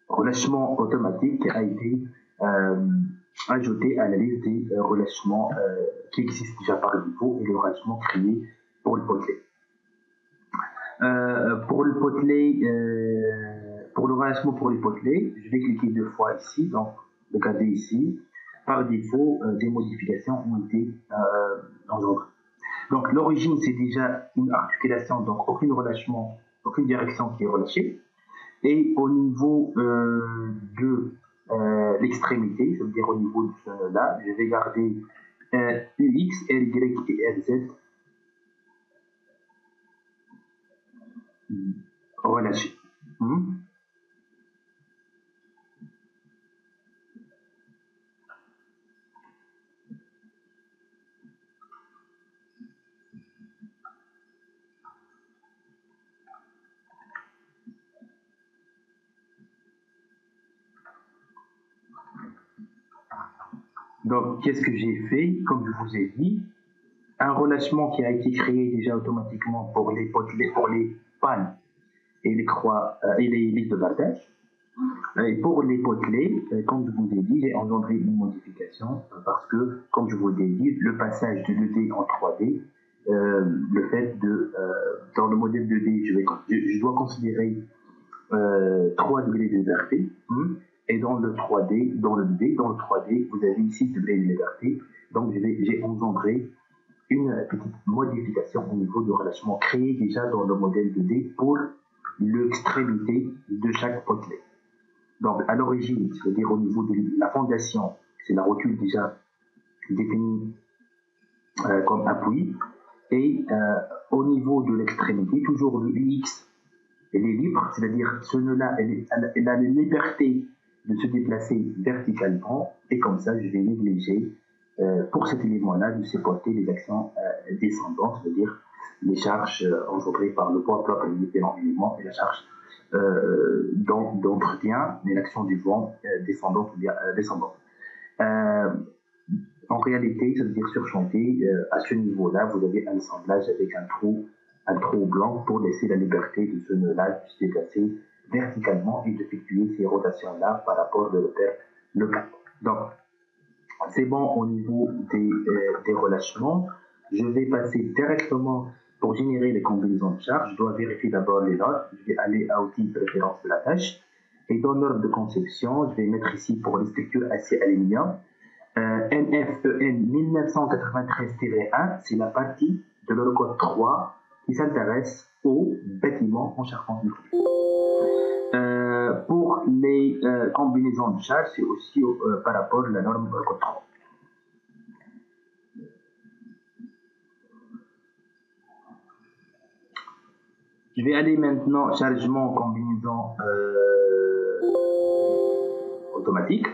relâchement automatique a été ajouté à la liste des relâchements qui existent déjà par défaut et le relâchement créé pour le potelet. Euh, pour le potelet, euh, pour le relâchement pour les potelets, je vais cliquer deux fois ici, donc regarder ici. par défaut, des modifications ont été engendrées. Donc l'origine, c'est déjà une articulation, donc aucune relâchement, aucune direction qui est relâchée. Et au niveau de l'extrémité, c'est-à-dire au niveau de là, je vais garder UX, RY et RZ Hmm? Donc, qu'est-ce que j'ai fait? Comme je vous ai dit, un relâchement qui a été créé déjà automatiquement pour les, pour les pannes et les croix euh, et les listes de partage. Et pour les potelets, euh, comme je vous ai dit, j'ai engendré une modification euh, parce que, comme je vous ai dit, le passage de 2D en 3D, le fait de, dans le modèle 2D, je, dois considérer 3 degrés de liberté, hmm, et dans le 3D, dans le 2D, dans le 3D, vous avez 6 degrés de liberté, donc j'ai engendré une petite modification au niveau du relâchement créé déjà dans le modèle 2D pour l'extrémité de chaque potelet. Donc, à l'origine, c'est-à-dire au niveau de la fondation, c'est la rotule déjà définie euh, comme appui. Et euh, au niveau de l'extrémité, toujours le UX, elle est libre, c'est-à-dire ce nœud-là, elle, elle, a la liberté de se déplacer verticalement, et comme ça, je vais négliger pour cet élément-là de supporter les actions descendantes, c'est-à-dire les charges euh, engendrées par le poids propre différents éléments et la charge euh, d'entretien et l'action du vent euh, descendante ou descendante. en réalité, ça veut dire surchanté, à ce niveau-là, vous avez un assemblage avec un trou, un trou blanc pour laisser la liberté de ce nœud-là de se déplacer verticalement et d'effectuer ces rotations-là par rapport de repère local. Donc, c'est bon au niveau des, des relâchements. Je vais passer directement pour générer les combinaisons de charges, je dois vérifier d'abord les notes. Je vais aller à outils de référence de la tâche. Et dans l'ordre de conception, je vais mettre ici pour les structures acier aluminium. Euh, NFEN 1993-1, c'est la partie de l'Eurocode 3 qui s'intéresse au bâtiment en charpente euh, pour les euh, combinaisons de charges, c'est aussi euh, par rapport à la norme 3. Je vais aller maintenant chargement combinaison automatique.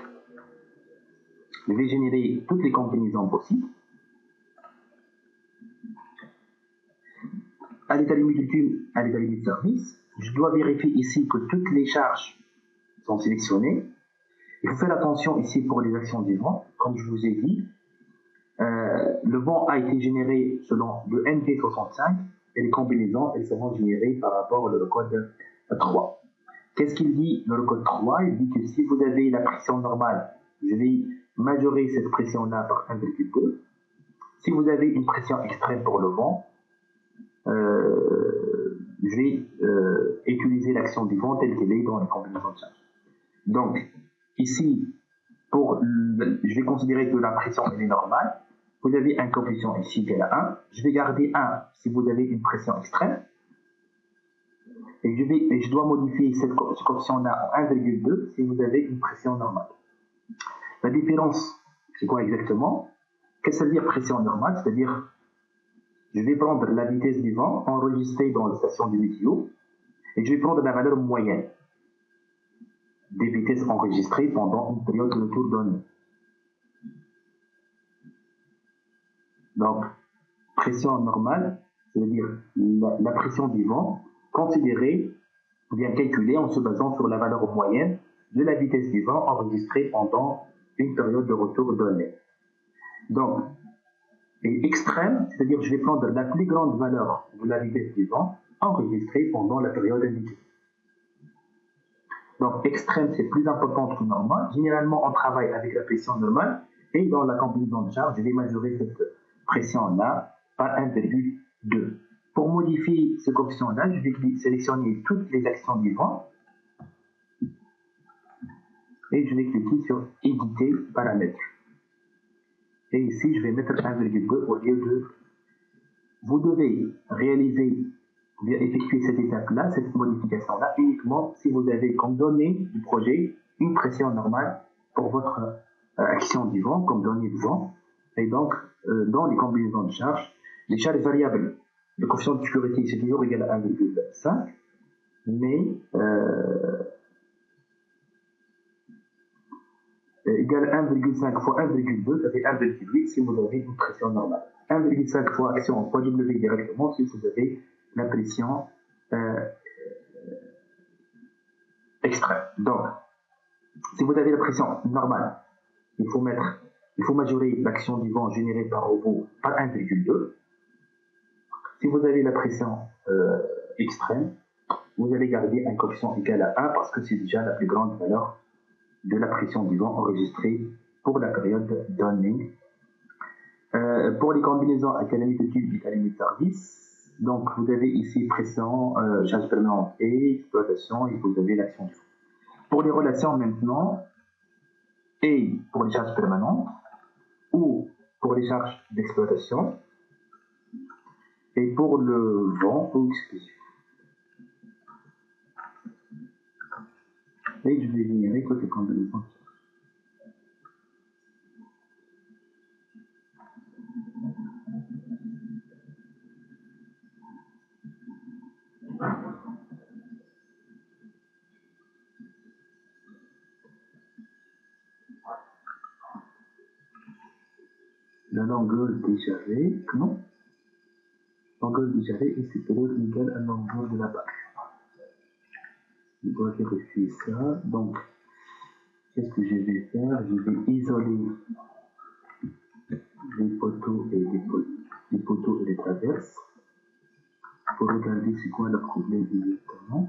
Je vais générer toutes les combinaisons possibles. À l'état limite ultime, à l'état limite service, je dois vérifier ici que toutes les charges sont sélectionnées. Il faut faire attention ici pour les actions du vent. Comme je vous ai dit, euh, le vent a été généré selon le NP65 et les combinaisons, elles seront générées par rapport au code 3. Qu'est-ce qu'il dit dans le code 3 Il dit que si vous avez la pression normale, je vais majorer cette pression-là par 1,2. Si vous avez une pression extrême pour le vent, euh, je vais euh, utiliser l'action du vent telle qu'elle est dans les combinaisons de charge. Donc, ici, pour je vais considérer que la pression est normale. Vous avez un coefficient ici qui est à 1. Je vais garder 1 si vous avez une pression extrême. Et je, vais, je dois modifier cette, ce coefficient-là en 1,2 si vous avez une pression normale. La différence, c'est quoi exactement? Qu'est-ce que ça veut dire pression normale? C'est-à-dire, je vais prendre la vitesse du vent enregistrée dans la station du météo et je vais prendre la valeur moyenne des vitesses enregistrées pendant une période de tour donnée. Donc, pression normale, c'est-à-dire la, pression du vent, considérée ou bien calculée en se basant sur la valeur moyenne de la vitesse du vent enregistrée pendant une période de retour donnée. Donc, et extrême, c'est-à-dire je vais prendre la plus grande valeur de la vitesse du vent enregistrée pendant la période indiquée. Donc, extrême, c'est plus important que normal. Généralement, on travaille avec la pression normale et dans la combinaison de charge, je vais majorer cette pression-là par 1,2. Pour modifier ce coefficient-là, je vais sélectionner toutes les actions du vent et je vais cliquer sur Éditer paramètres. Et ici, je vais mettre 1,2 au lieu de... Vous devez réaliser, effectuer cette étape-là, cette modification-là, uniquement si vous avez comme donnée du projet une pression normale pour votre euh, action du vent, comme donnée du vent. Et donc, euh, dans les combinaisons de charges, les charges variables, le coefficient de sécurité, c'est toujours égal à 1,5, mais euh, égal à 1,5 fois 1,2, ça fait 1,8 si vous avez une pression normale. 1,5 fois action fois W directement si vous avez la pression euh, extrême. Donc, si vous avez la pression normale, il faut mettre, il faut majorer l'action du vent générée par robot par 1,2. Si vous avez la pression euh, extrême, vous allez garder un coefficient égal à 1 parce que c'est déjà la plus grande valeur de la pression du vent enregistrée pour la période donnée. Euh, pour les combinaisons à calamité et calamité service, donc vous avez ici pression, euh, charge permanente et exploitation et vous avez l'action du vent. Pour les relations maintenant, et pour les charges permanentes, ou pour les charges d'exploitation, et pour le vent ou exclusif. Et je vais générer côté combinaison. La longueur déchargée, non Longueur déchargée est supérieure ou égale à la longueur de la bâche je dois vérifier ça. Donc, qu'est-ce que je vais faire? Je vais isoler les poteaux et les, traverses pour regarder c'est quoi le problème exactement.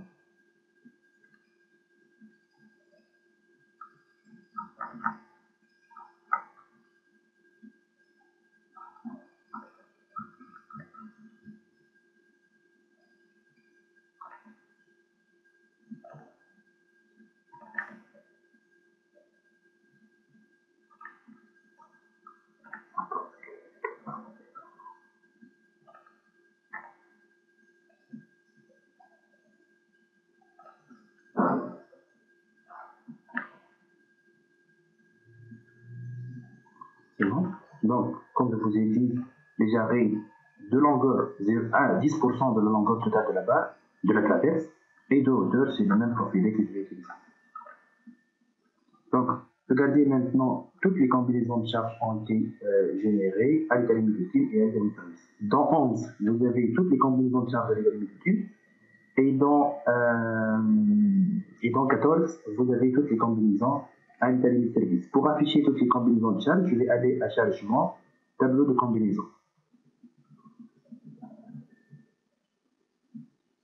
Donc, comme je vous ai dit, les jarrets de longueur, 10% de la longueur totale de la barre, de la traverse, et de hauteur, c'est le même profilé que je vais utiliser. Donc, regardez maintenant, toutes les combinaisons de charges ont été euh, générées à et à. Dans 11, vous avez toutes les combinaisons de charges à et dans, euh, et dans 14, vous avez toutes les combinaisons à service. Pour afficher toutes les combinaisons de charge, je vais aller à chargement, tableau de combinaison.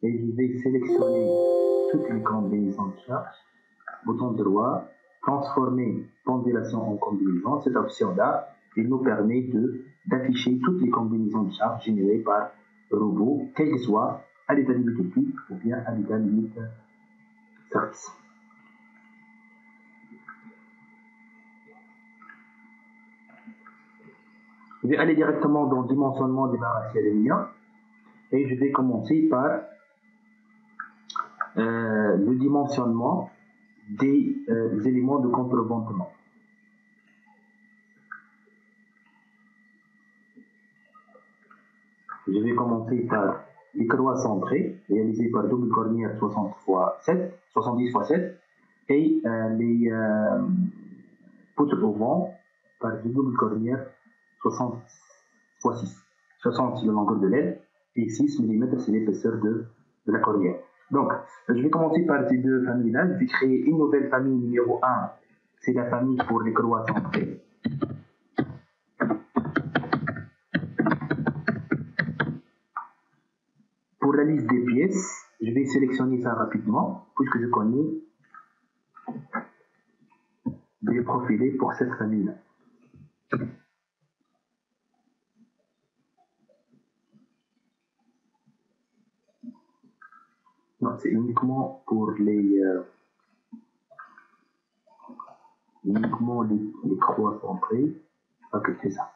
Et je vais sélectionner toutes les combinaisons de charge, bouton droit, transformer pendulation en combinaison. Cette option-là, il nous permet d'afficher toutes les combinaisons de charge générées par robot, quel que soit à l'état limite ou bien à l'état limite service. Je vais aller directement dans le dimensionnement des barres liens et je vais commencer par euh, le dimensionnement des euh, éléments de contreventement. Je vais commencer par les croix centrées réalisées par double cornière 60 x 7, 70 x 7 et euh, les poutres au vent par double cornière 60 x 6. 60 c'est la longueur de l'aile et 6 mm c'est l'épaisseur de, de, la cornière. Donc, je vais commencer par ces deux familles-là. Je vais créer une nouvelle famille numéro 1. C'est la famille pour les croix centrées. Pour la liste des pièces, je vais sélectionner ça rapidement, puisque je connais des profilés pour cette famille-là. Non, c'est uniquement pour les. Euh, uniquement les, les croix centrées. Ok, c'est ça.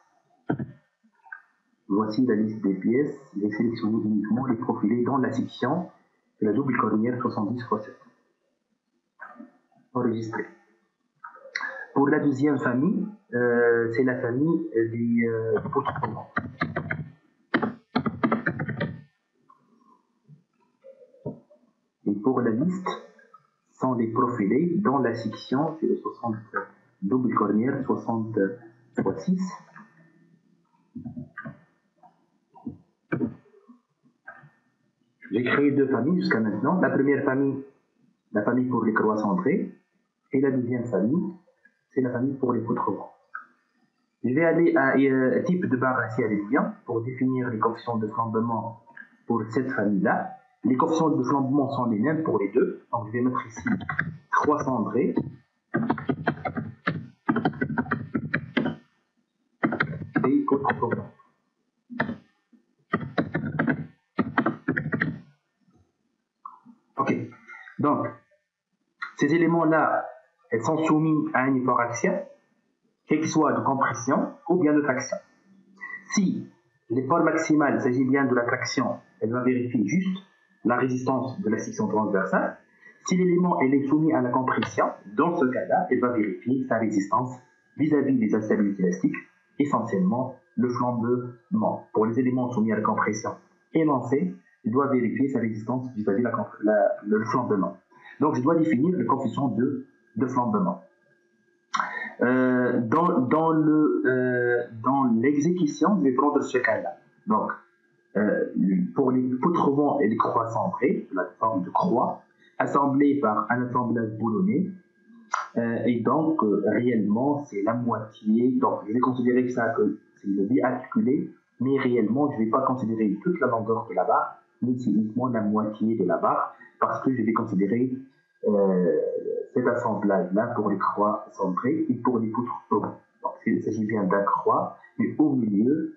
Voici la liste des pièces. J'ai sélectionné uniquement les profilés dans la section de la double cornière 70 x 7. Enregistré. Pour la deuxième famille, euh, c'est la famille des, euh, Et pour la liste, sont les profilés dans la section, c'est le 60 double cornière 60 x 6. J'ai créé deux familles jusqu'à maintenant. La première famille, la famille pour les croix centrées, et la deuxième famille, c'est la famille pour les poutres Je vais aller à un type de barre acier avec bien pour définir les coefficients de flambement pour cette famille-là. Les coefficients de flambement sont les mêmes pour les deux. Donc je vais mettre ici croix cendrées. Et contre Ok. Donc, ces éléments-là elles sont soumises à un effort axial, qu'il soit de compression ou bien de traction. Si l'effort maximal s'agit bien de la traction, elle va vérifier juste la résistance de la section transversale. Si l'élément est soumis à la compression, dans ce cas-là, elle va vérifier sa résistance vis-à-vis des instabilités élastiques, essentiellement le flambement. Pour les éléments soumis à la compression énoncée, il doit vérifier sa résistance vis-à-vis le flambement. Donc je dois définir le coefficient de de flambement. Euh, dans, dans, euh, l'exécution, je vais prendre ce cas-là. Donc, euh, pour les poutres vent et les croix centrées, la forme de croix, assemblées par un assemblage boulonné, et donc réellement c'est la moitié. Donc, je vais considérer que ça que c'est le biarticulé, mais réellement je ne vais pas considérer toute la longueur de la barre, mais c'est uniquement la moitié de la barre, parce que je vais considérer cet assemblage-là pour les croix centrées et pour les poutres Donc, il s'agit bien d'un croix, mais au milieu,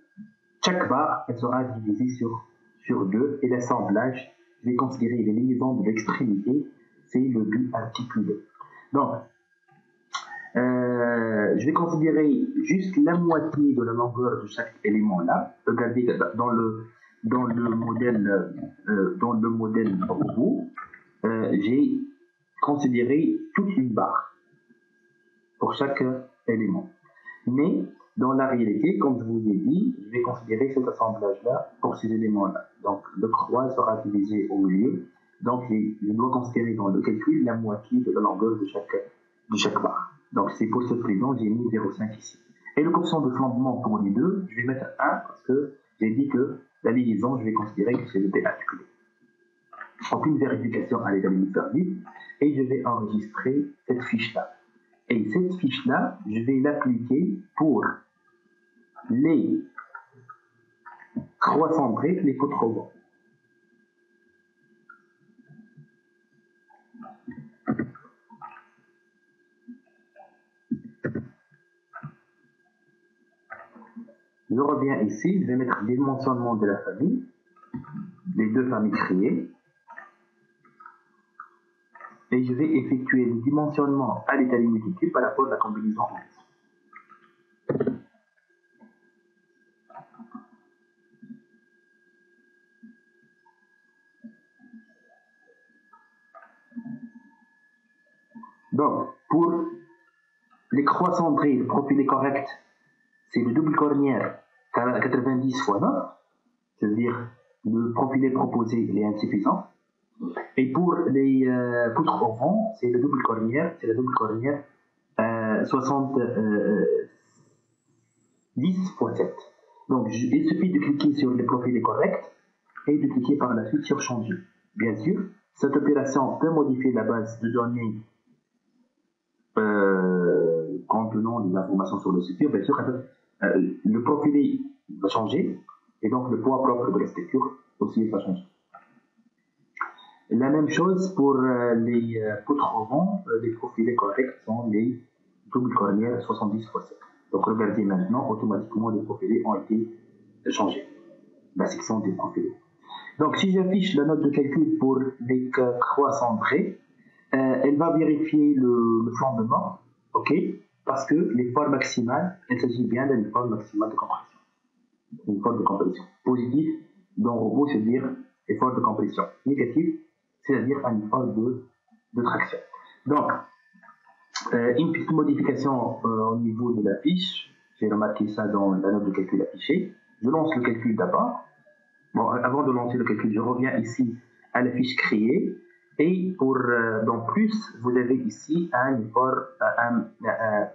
chaque barre elle sera divisée sur, sur deux et l'assemblage, je vais considérer les liaisons de l'extrémité, c'est le but articulé. Donc, euh, je vais considérer juste la moitié de la longueur de chaque élément là. Regardez dans le dans le modèle euh, dans le modèle robot, euh, j'ai considérer toute une barre pour chaque élément. Mais dans la réalité, comme je vous ai dit, je vais considérer cet assemblage-là pour ces éléments-là. Donc le croix sera divisé au milieu. Donc je dois considérer dans le calcul la moitié de la longueur de chaque, de barre. Donc c'est pour cette raison j'ai mis 0,5 ici. Et le coefficient de flambement pour les deux, je vais mettre 1 parce que j'ai dit que la liaison, je vais considérer que c'est le articulé. Aucune vérification à l'état du service et je vais enregistrer cette fiche-là. Et cette fiche-là, je vais l'appliquer pour les croix centrées, les vent. Je reviens ici, je vais mettre dimensionnement de la famille, les deux familles créées et je vais effectuer le dimensionnement à l'état limité par rapport à la combinaison Donc, pour les croix centrées, le profil est correct, c'est le double cornière 90 x 9, c'est-à-dire le profilé proposé est insuffisant. Et pour les euh, poutres au vent, c'est la double cornière, c'est la double cornière euh, 70 x 7. Donc il suffit de cliquer sur le profil correct et de cliquer par la suite sur changer. Bien sûr, cette opération peut modifier la base de données euh, contenant des informations sur le structure. Bien sûr, euh, le profil va changer et donc le poids propre de la structure aussi va changer. La même chose pour euh, les euh, poutres au euh, les profilés corrects sont les doubles cornières 70 x 7. Donc regardez maintenant, automatiquement les profilés ont été changés. La section des profilés. Donc si j'affiche la note de calcul pour les croix centrées, elle va vérifier le, flambement, ok, Parce que l'effort maximal, il s'agit bien d'un effort maximal de compression. Un effort de compression. Positif, dans robot, c'est-à-dire effort de compression. Négatif, c'est-à-dire un effort de, de traction. Donc, euh, une petite modification euh, au niveau de la fiche. J'ai remarqué ça dans la note de calcul affichée. Je lance le calcul d'abord. Bon, avant de lancer le calcul, je reviens ici à la fiche créée. Et pour, euh, plus, vous avez ici un effort, un, un,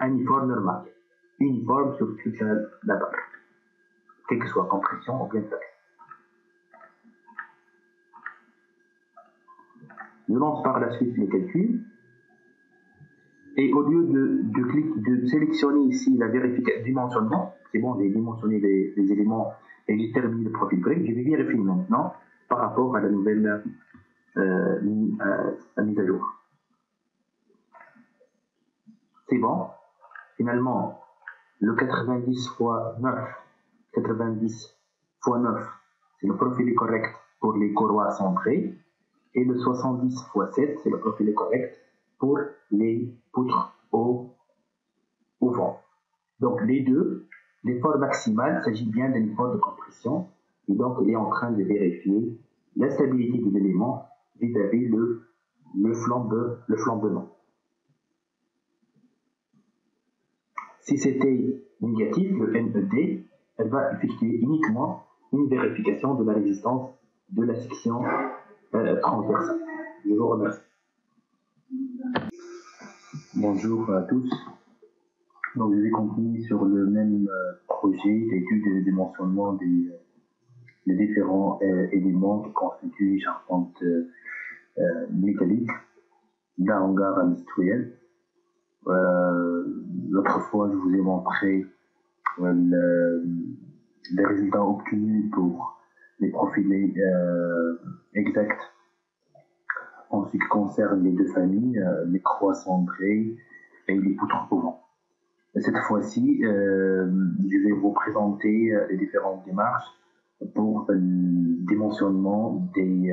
un effort normal. Uniforme sur toute la, barre. Quelle que soit compression ou bien flex. Je lance par la suite le calcul. Et au lieu de, de, sélectionner ici la vérification dimensionnement, c'est bon, j'ai dimensionné les, les, éléments et j'ai terminé le profil grec, je vais vérifier maintenant par rapport à la nouvelle euh, euh, mise à jour. C'est bon. Finalement, le 90 fois 9, 90 fois 9, c'est le profil correct pour les courroies centrées. Et le 70 fois 7, c'est le profil correct pour les poutres au, au vent. Donc les deux, l'effort maximal, s'agit bien d'un effort de compression, et donc il est en train de vérifier la stabilité de l'élément vis-à-vis le, le, flambe, le flambement. Si c'était négatif, le NED, elle va effectuer uniquement une vérification de la résistance de la section euh, transversale. Je vous remercie. Bonjour à tous. Donc, je vais continuer sur le même euh, projet d'étude de dimensionnement des, des différents euh, éléments qui constituent charpente euh, métallique d'un hangar industriel. L'autre fois, je vous ai montré les résultats obtenus pour les profilés exacts en ce qui concerne les deux familles, euh, les croix cendrées et les poutres au. Cette fois-ci, euh, je vais vous présenter euh, les différentes démarches pour le dimensionnement des,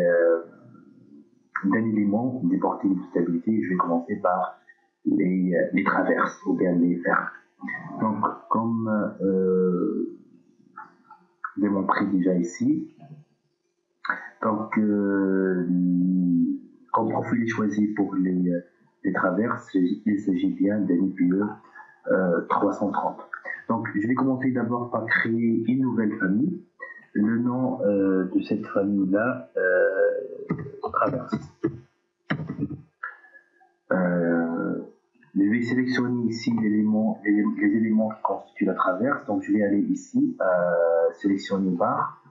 d'un élément des portées de stabilité. Je vais commencer par les, les traverses ou bien les fermes. Donc, comme euh, démontré déjà ici, donc, euh, comme profil choisi pour les, euh, traverses, il s'agit bien d'un IPE euh, 330. Donc, je vais commencer d'abord par créer une nouvelle famille. Le nom euh, de cette famille-là, euh, traverse. Euh, je vais sélectionner ici les éléments, qui constituent la traverse. Donc, je vais aller ici, sélectionner barre.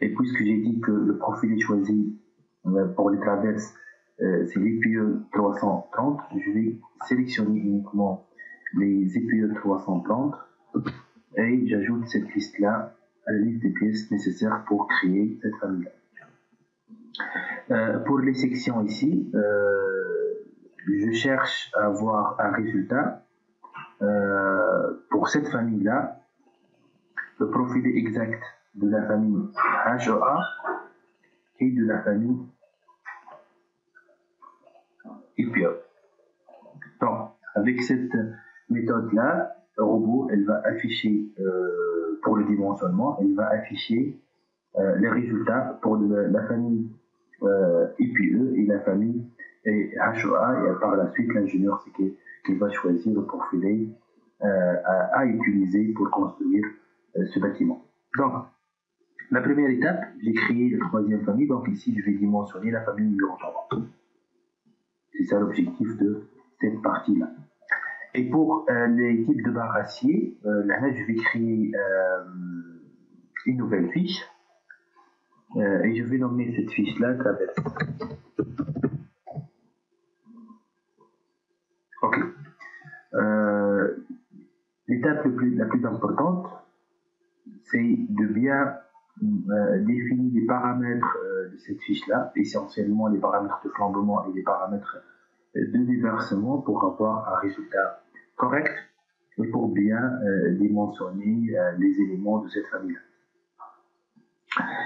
Et puisque j'ai dit que le profil est choisi pour les traverses euh, c'est l'EPE 330. Je vais sélectionner uniquement les EPE 330 et j'ajoute cette liste-là la liste des pièces nécessaires pour créer cette famille-là. Euh, pour les sections ici, euh, je cherche à avoir un résultat. pour cette famille-là, le profil exact de la famille HOA et de la famille puis Donc, avec cette méthode-là, robot, elle va afficher, euh, pour le dimensionnement, elle va afficher euh, les résultats pour la famille euh, IPE et la famille HOA, et par la suite, l'ingénieur, c'est qu'il va choisir le profilé à, utiliser pour construire ce bâtiment. Donc, la première étape, j'ai créé la troisième famille, donc ici, je vais dimensionner la famille numéro 3. C'est ça l'objectif de cette partie-là. Et pour euh, types de acier, euh, là, je vais créer une nouvelle fiche. Euh, et je vais nommer cette fiche-là traverse. Ok. Euh, l'étape la plus importante, c'est de bien euh, définir les paramètres de cette fiche-là, essentiellement les paramètres de flambement et les paramètres de déversement pour avoir un résultat correct et pour bien euh, dimensionner les éléments de cette famille-là.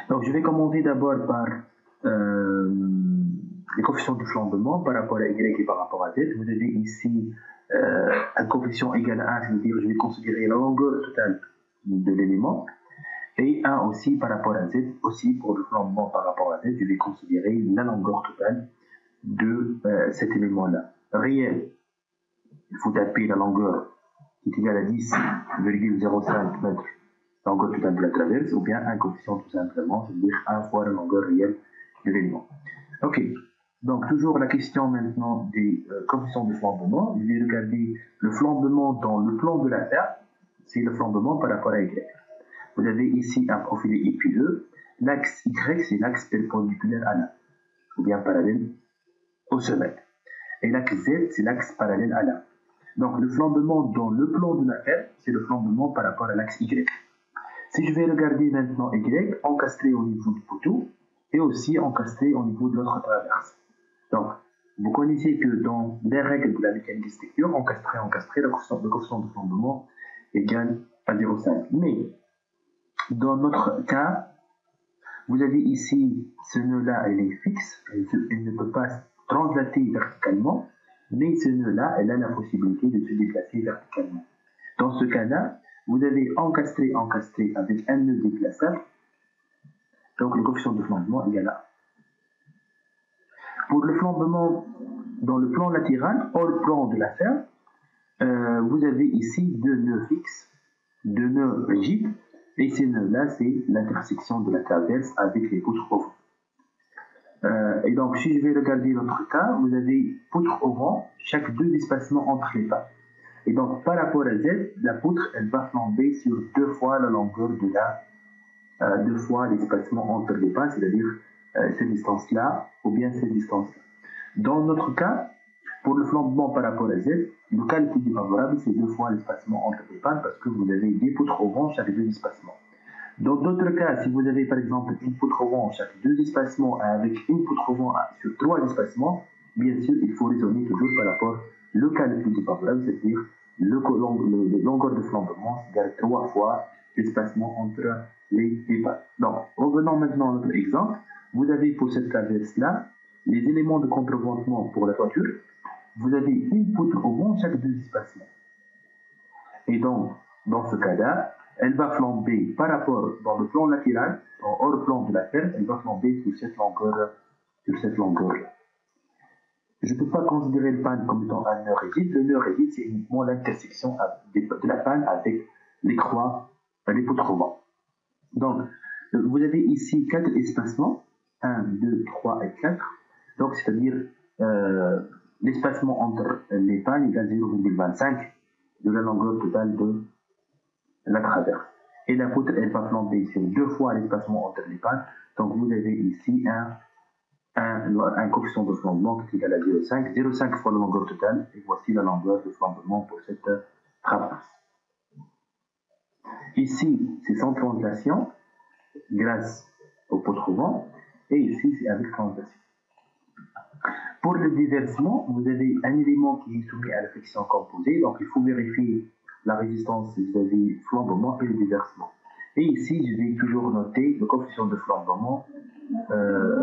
Donc je vais commencer d'abord par les coefficients de flambement par rapport à Y et par rapport à Z. Vous avez ici euh, un coefficient égal à 1, c'est-à-dire je vais considérer la longueur totale de l'élément, et 1 aussi par rapport à z, aussi pour le flambement par rapport à z, je vais considérer la longueur totale de euh, cet élément-là. Réel, il faut taper la longueur qui est égale à 10,05 mètres, longueur totale de la traverse, ou bien un coefficient tout simplement, c'est-à-dire 1 fois la longueur réelle de l'élément. Ok, donc toujours la question maintenant des euh, coefficients de flambement. Je vais regarder le flambement dans le plan de la Terre, c'est le flambement par rapport à Y. Vous avez ici un profil épineux. L'axe Y, c'est l'axe perpendiculaire à l'A, ou bien parallèle au sommet. Et l'axe Z, c'est l'axe parallèle à l'A. Donc le flambement dans le plan de la Terre, c'est le flambement par rapport à l'axe Y. Si je vais regarder maintenant Y, encastré au niveau du poteau, et aussi encastré au niveau de l'autre traverse. Donc, vous connaissez que dans les règles de la mécanique des structures, encastré, encastré, le coefficient de flambement égale à 0,5. Mais, dans notre cas, vous avez ici ce nœud-là, il est fixe, il ne peut pas translater verticalement, mais ce nœud-là, elle a la possibilité de se déplacer verticalement. Dans ce cas-là, vous avez encastré, encastré avec un nœud déplaçable, donc le coefficient de flambement égal à pour le flambement dans le plan latéral, hors plan de la ferme, euh, vous avez ici deux nœuds fixes, deux nœuds rigides, et ces nœuds-là, c'est l'intersection de la traverse avec les poutres au vent. Euh, et donc, si je vais regarder notre cas, vous avez poutre au vent, chaque deux espacements entre les pas. Et donc, par rapport à Z, la poutre, elle va flamber sur deux fois la longueur de la, euh, deux fois l'espacement entre les pas, c'est-à-dire euh, cette distance-là ou bien cette distance-là. Dans notre cas, pour le flambement par rapport à Z, le cas le plus défavorable, c'est deux fois l'espacement entre les pannes parce que vous avez des poutres au vent chaque deux espacements. Dans d'autres cas, si vous avez par exemple une poutre vent chaque deux espacements avec une poutre vent sur trois espacements, bien sûr, il faut raisonner toujours par rapport le plus défavorable, c'est-à-dire le, le, longueur de flambement, c'est-à-dire trois fois l'espacement entre les, pannes. Donc, revenons maintenant à notre exemple vous avez pour cette traverse-là les éléments de contreventement pour la toiture. Vous avez une poutre au vent chaque deux espacements. Et donc, dans ce cas-là, elle va flamber par rapport dans le plan latéral, hors plan de la terre, elle va flamber sur cette longueur, sur cette longueur. Je ne peux pas considérer le panne comme étant un nœud rigide. Le nœud rigide, c'est uniquement l'intersection de la panne avec les croix, les vent. Donc, vous avez ici quatre espacements 1, 2, 3 et 4. Donc, c'est-à-dire euh, l'espacement entre les pannes est à 0,25 de la longueur totale de la traverse. Et la poutre, elle va flamber sur deux fois l'espacement entre les pannes. Donc, vous avez ici un, un, coefficient de flambement qui est égal à 0,5. 0,5 fois la longueur totale. Et voici la longueur de flambement pour cette traverse. Ici, c'est sans translation, grâce au poutre vent et ici c'est avec translation. Pour le déversement, vous avez un élément qui est soumis à la friction composée, donc il faut vérifier la résistance vis-à-vis flambement et le déversement. Et ici, je vais toujours noter le coefficient de flambement euh,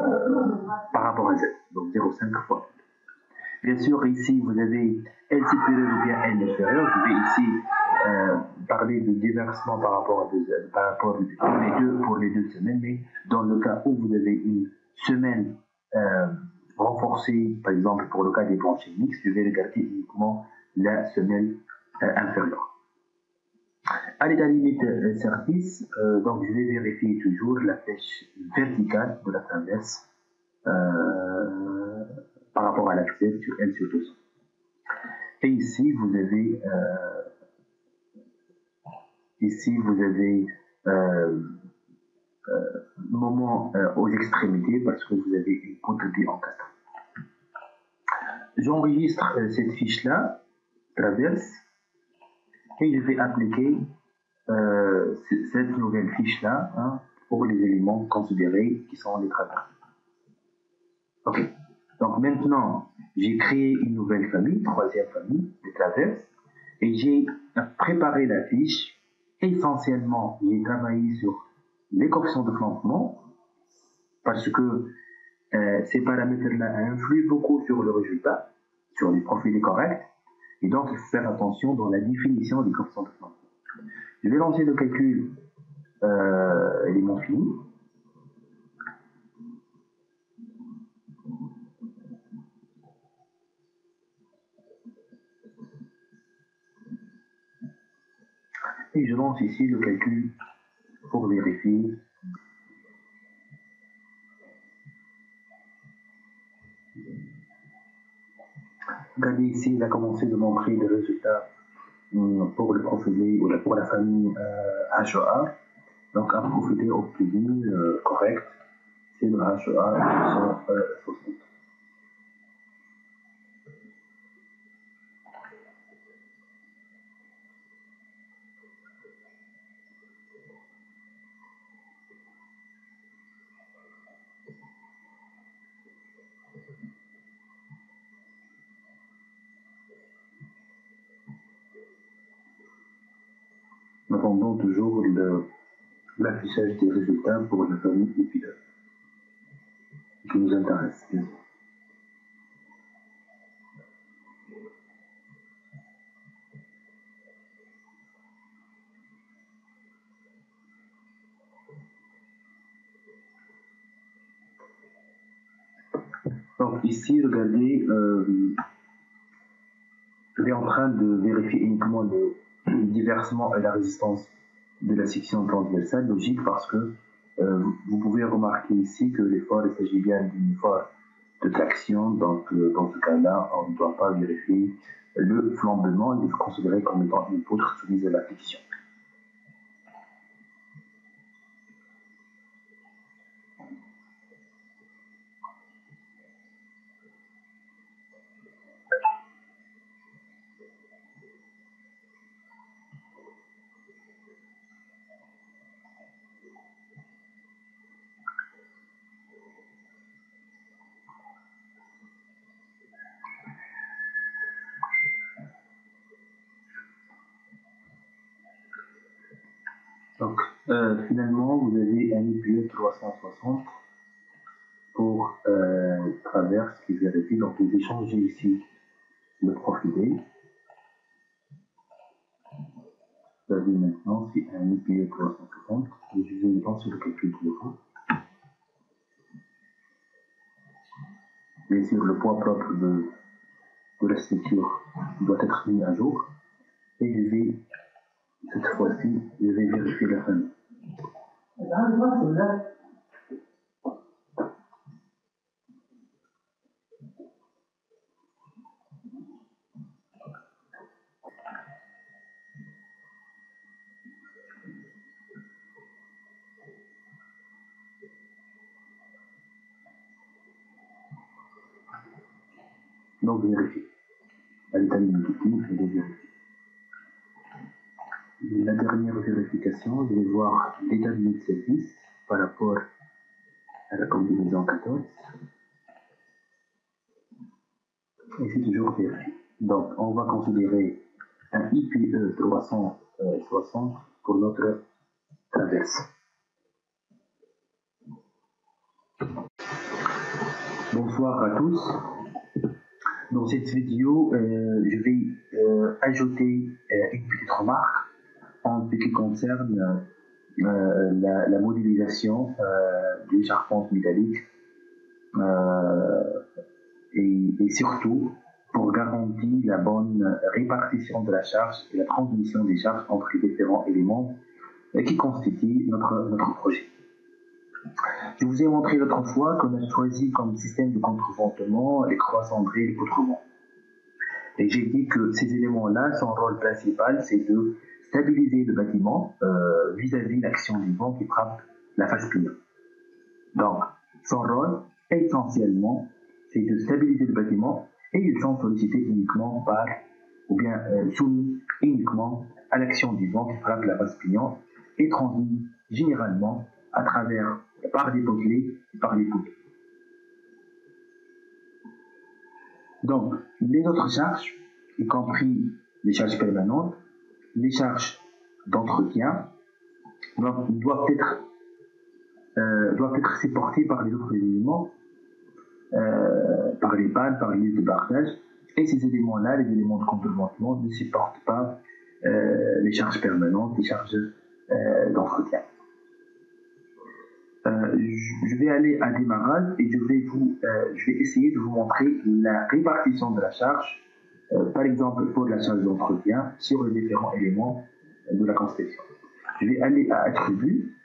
par rapport à Z, donc 0,5 fois. Bien sûr, ici, vous avez L supérieur ou bien L inférieur. Je vais ici euh, parler de déversement par rapport, à deux, par rapport pour les, deux, pour les deux semaines, mais dans le cas où vous avez une semaine euh, renforcée, par exemple pour le cas des branches mixtes, je vais regarder uniquement la semaine euh, inférieure. À l'état limite service, donc je vais vérifier toujours la flèche verticale de la traverse par rapport à l'accès sur L sur 200. Et ici, vous avez Ici, vous avez euh, euh, moment euh, aux extrémités parce que vous avez une en encastrée. J'enregistre euh, cette fiche-là, traverse, et je vais appliquer euh, cette nouvelle fiche-là hein, pour les éléments considérés qui sont les traverses. Ok. Donc maintenant, j'ai créé une nouvelle famille, troisième famille, de traverses, et j'ai préparé la fiche essentiellement, j'ai travaillé sur les coefficients de flanquement parce que euh, ces paramètres-là influent beaucoup sur le résultat, sur les profils corrects. Et donc, il faut faire attention dans la définition des flambement. Je vais lancer le calcul euh, élément fini. Et je lance ici le calcul pour vérifier Regardez ici, il a commencé de montrer des résultats hum, pour le profilé ou pour la famille HEA. Donc, un profilé obtenu euh, correct, c'est le HEA 260. Attendons toujours l'affichage des résultats pour la famille épilogue, qui nous intéresse, bien. Donc ici, regardez, euh, je vais en train de vérifier uniquement le, diversement à la résistance de la section transversale, logique parce que euh, vous pouvez remarquer ici que l'effort, il s'agit bien d'une effort de traction, donc euh, dans ce cas-là, on ne doit pas vérifier le flambement, il est considéré comme étant une poutre soumise à la fiction. Finalement, vous avez un IPE 360 pour euh, traverse qui vérifie. Donc, vous échangez ici le profilé. Vous avez maintenant un IPE 360 et je vais lancer le calcul de vous. Bien sûr, le poids propre de, de la structure doit être mis à jour et je vais cette fois-ci, je vais vérifier la famille. Donc vérifier. La vitamine B12, elle est vérifiée la dernière vérification, je vais voir l'état de service par rapport à la combinaison 14. Et c'est toujours vérifié. Donc, on va considérer un IPE 360 pour notre traverse. Bonsoir à tous. Dans cette vidéo, euh, je vais euh, ajouter euh, une petite remarque en ce qui concerne euh, la, modélisation euh, d'une charpente métallique euh, et, surtout pour garantir la bonne répartition de la charge et la transmission des charges entre les différents éléments qui constituent notre, notre projet. Je vous ai montré l'autre fois qu'on a choisi comme système de contreventement les croissandries et les poutrements. Et j'ai dit que ces éléments-là, son rôle principal, c'est de stabiliser le bâtiment euh, vis-à-vis l'action du vent qui frappe la face client. Donc, son rôle, essentiellement, c'est de stabiliser le bâtiment et ils sont sollicités uniquement par, ou bien euh, soumis uniquement à l'action du vent qui frappe la face client et transmis généralement à travers, par des potelets et par les poutres. Donc, les autres charges, y compris les charges permanentes, les charges d'entretien doivent, être, euh, doivent être supportées par les autres éléments, euh, par les pannes, par les de Et ces éléments-là, les éléments de complémentement, ne supportent pas euh, les charges permanentes, les charges d'entretien. Je vais aller à démarrage et je vais, vous, je vais essayer de vous montrer la répartition de la charge, par exemple pour la charge d'entretien, sur les différents éléments de la conception. Je vais aller à attributs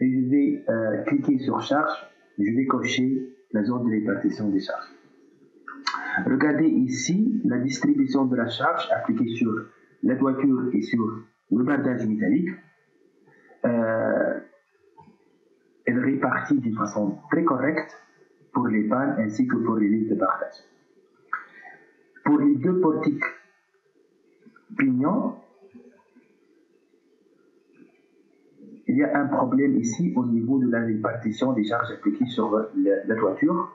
et je vais cliquer sur charge, je vais cocher la zone de répartition des charges. Regardez ici la distribution de la charge appliquée sur la toiture et sur le bardage métallique. Euh, elle répartit d'une façon très correcte pour les pannes ainsi que pour les listes de bardage. Pour les deux portiques pignons, il y a un problème ici au niveau de la répartition des charges appliquées sur la toiture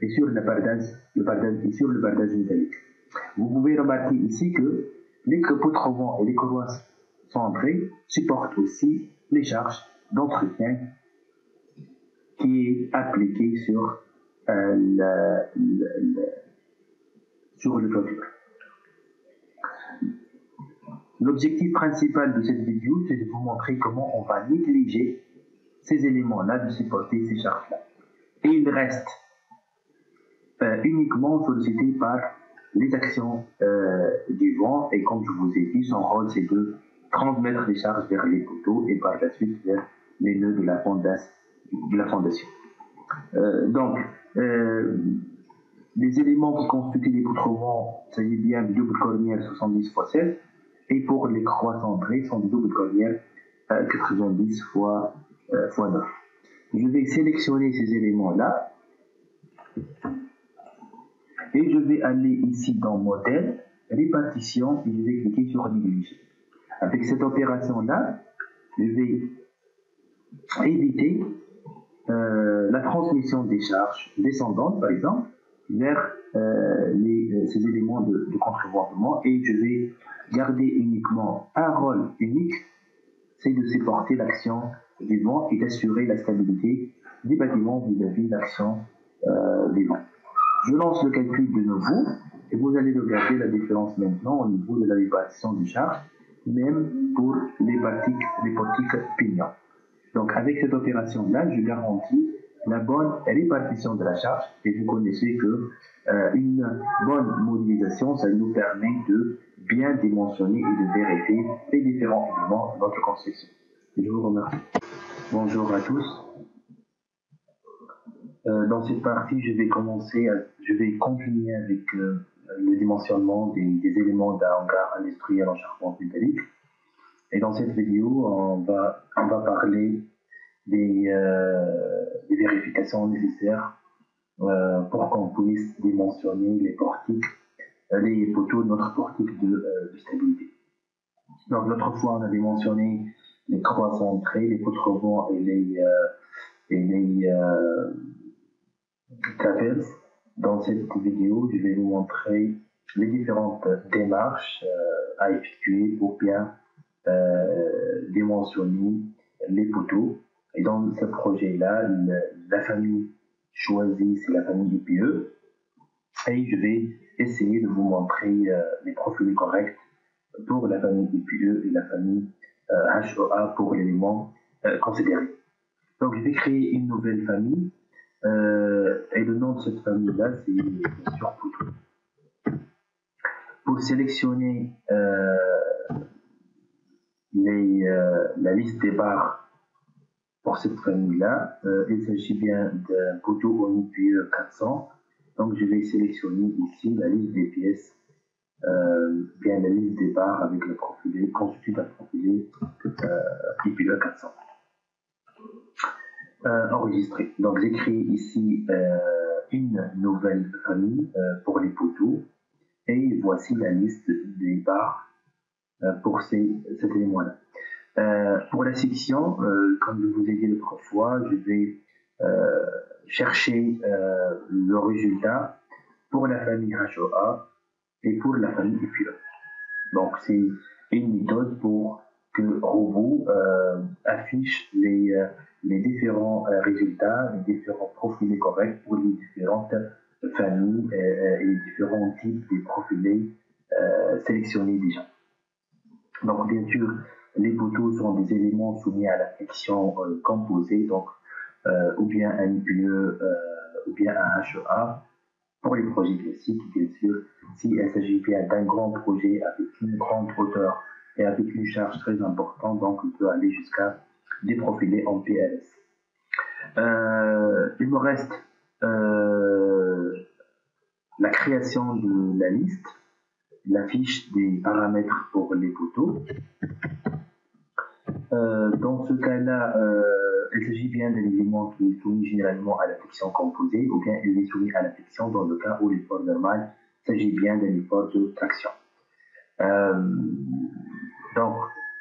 et sur le bardage, métallique. Vous pouvez remarquer ici que les poutres et les courroies centrées supportent aussi les charges d'entretien qui est appliquée sur, euh, le, le toiture. L'objectif principal de cette vidéo, c'est de vous montrer comment on va négliger ces éléments-là, de supporter ces charges-là. Et il reste euh, uniquement sollicité par les actions euh, du vent et comme je vous ai dit, son rôle c'est de transmettre les charges vers les poteaux et par la suite vers les nœuds de la, de la fondation. Euh, donc, les éléments qui constituent les vent, s'agit bien de double cornière 70 x 7 et pour les croix centrées sont des doubles cornières 90 x, x 9. Je vais sélectionner ces éléments-là et je vais aller ici dans modèle, répartition, et je vais cliquer sur négliger. Avec cette opération-là, je vais éviter euh, la transmission des charges descendantes, par exemple, vers euh, euh, ces éléments de, de et je vais garder uniquement un rôle unique, c'est de supporter l'action du vent et d'assurer la stabilité des bâtiments vis-à-vis de l'action des vents. Je lance le calcul de nouveau et vous allez regarder la différence maintenant au niveau de la répartition des charges, même pour les portiques, les pignons. Donc avec cette opération-là, je garantis la bonne répartition de la charge et vous connaissez que euh, une bonne modélisation, ça nous permet de bien dimensionner et de vérifier les différents éléments de notre construction. Je vous remercie. Bonjour à tous. Euh, dans cette partie, je vais commencer, je vais continuer avec euh, le dimensionnement des, éléments d'un hangar industriel en charpente métallique. Et dans cette vidéo, on va, on va parler des, euh, vérifications nécessaires pour qu'on puisse dimensionner les portiques, les poteaux de notre portique de, stabilité. Donc l'autre fois, on a dimensionné les croix centrées, les vent et les, et les dans cette vidéo, je vais vous montrer les différentes démarches euh, à effectuer pour bien euh, dimensionner les poteaux. Et dans ce projet-là, la famille choisie, c'est la famille IPE. Et je vais essayer de vous montrer euh, les profils corrects pour la famille IPE et la famille HOA pour l'élément considéré. Donc, je vais créer une nouvelle famille euh, et le nom de cette famille-là, c'est bien sûr Pour sélectionner euh, euh, la liste des barres pour cette famille-là, il s'agit bien d'un poteau ONIPE 400. Donc je vais sélectionner ici la liste des pièces, bien la liste des barres avec le profilé, constitué d'un profilé IPE 400. Euh, enregistré. Donc j'écris ici euh, une nouvelle famille euh, pour les poteaux et voici la liste des barres pour cet élément-là. Pour la section, comme je vous ai dit l'autre fois, je vais chercher le résultat pour la famille HOA et pour la famille UPE. Donc c'est une méthode pour que Robot affiche les les différents euh, résultats, les différents profils corrects pour les différentes familles et, les différents types de profilés sélectionnés déjà. Donc, bien sûr, les poteaux sont des éléments soumis à la friction composée, donc, ou bien un IPE, ou bien un HEA. Pour les projets classiques, bien sûr, s'il s'agit bien d'un grand projet avec une grande hauteur et avec une charge très importante, donc on peut aller jusqu'à des en PLS. Euh, il me reste euh, la création de la liste, la fiche des paramètres pour les poteaux. Euh, dans ce cas-là, il s'agit bien d'un élément qui est soumis généralement à la fiction composée ou bien il est soumis à la fiction dans le cas où l'effort normal s'agit bien d'un effort de traction. donc,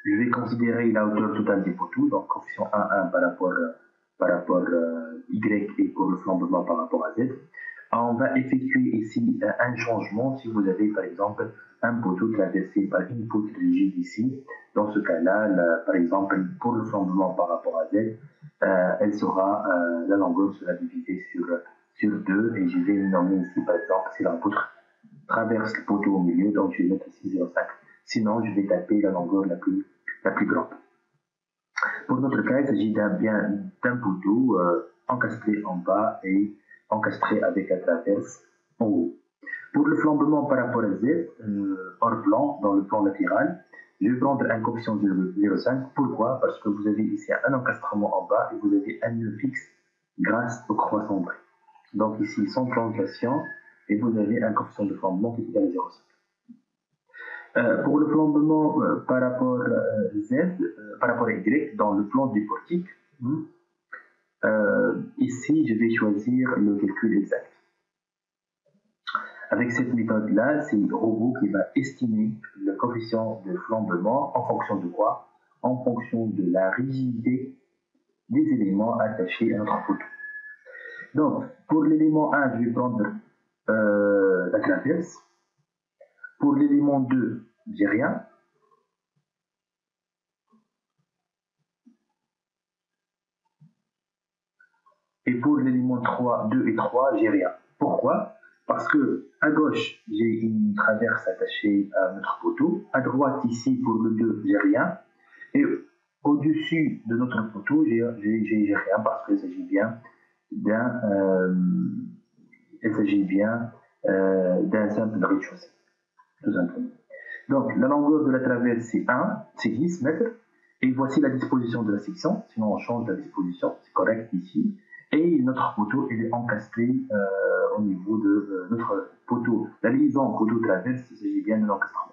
je vais considérer la hauteur totale des poteaux, donc coefficient 1, 1 par rapport, par rapport euh, Y et pour le flambement par rapport à Z. On va effectuer ici euh, un changement si vous avez par exemple un poteau traversé par une poutre rigide ici. Dans ce cas-là, par exemple, pour le flambement par rapport à Z, euh, elle sera, la longueur sera divisée sur, sur 2 et je vais nommer ici par exemple si la poutre traverse le poteau au milieu, donc je vais mettre ici 0,5. Sinon, je vais taper la longueur la plus la plus grande. Pour notre cas, il s'agit d'un bien poteau euh, encastré en bas et encastré avec la traverse en haut. Pour le flambement par rapport à Z, euh, hors plan, dans le plan latéral, je vais prendre un coefficient de 0,5. Pourquoi? Parce que vous avez ici un encastrement en bas et vous avez un nœud fixe grâce au croissant vrai. Donc ici, sans translation, et vous avez un coefficient de flambement qui est égal à 0,5. Euh, pour le flambement euh, par rapport à euh, Z, par rapport à Y, dans le plan du portique, ici, je vais choisir le calcul exact. Avec cette méthode-là, c'est le robot qui va estimer le coefficient de flambement en fonction de quoi? En fonction de la rigidité des éléments attachés à notre photo. Donc, pour l'élément 1, je vais prendre la traverse. Pour l'élément 2, j'ai rien. Et pour l'élément 3, 2 et 3, j'ai rien. Pourquoi? Parce que à gauche, j'ai une traverse attachée à notre poteau. À droite, ici, pour le 2, j'ai rien. Et au-dessus de notre poteau, j'ai rien parce qu'il s'agit bien d'un euh, euh, d'un simple rez-de-chaussée tout simplement. Donc, la longueur de la traverse, c'est 1, c'est 10 mètres. Et voici la disposition de la section. Sinon, on change la disposition. C'est correct ici. Et notre poteau, est encastré euh, au niveau de euh, notre poteau. La liaison poteau-traverse, il s'agit bien de l'encastrement.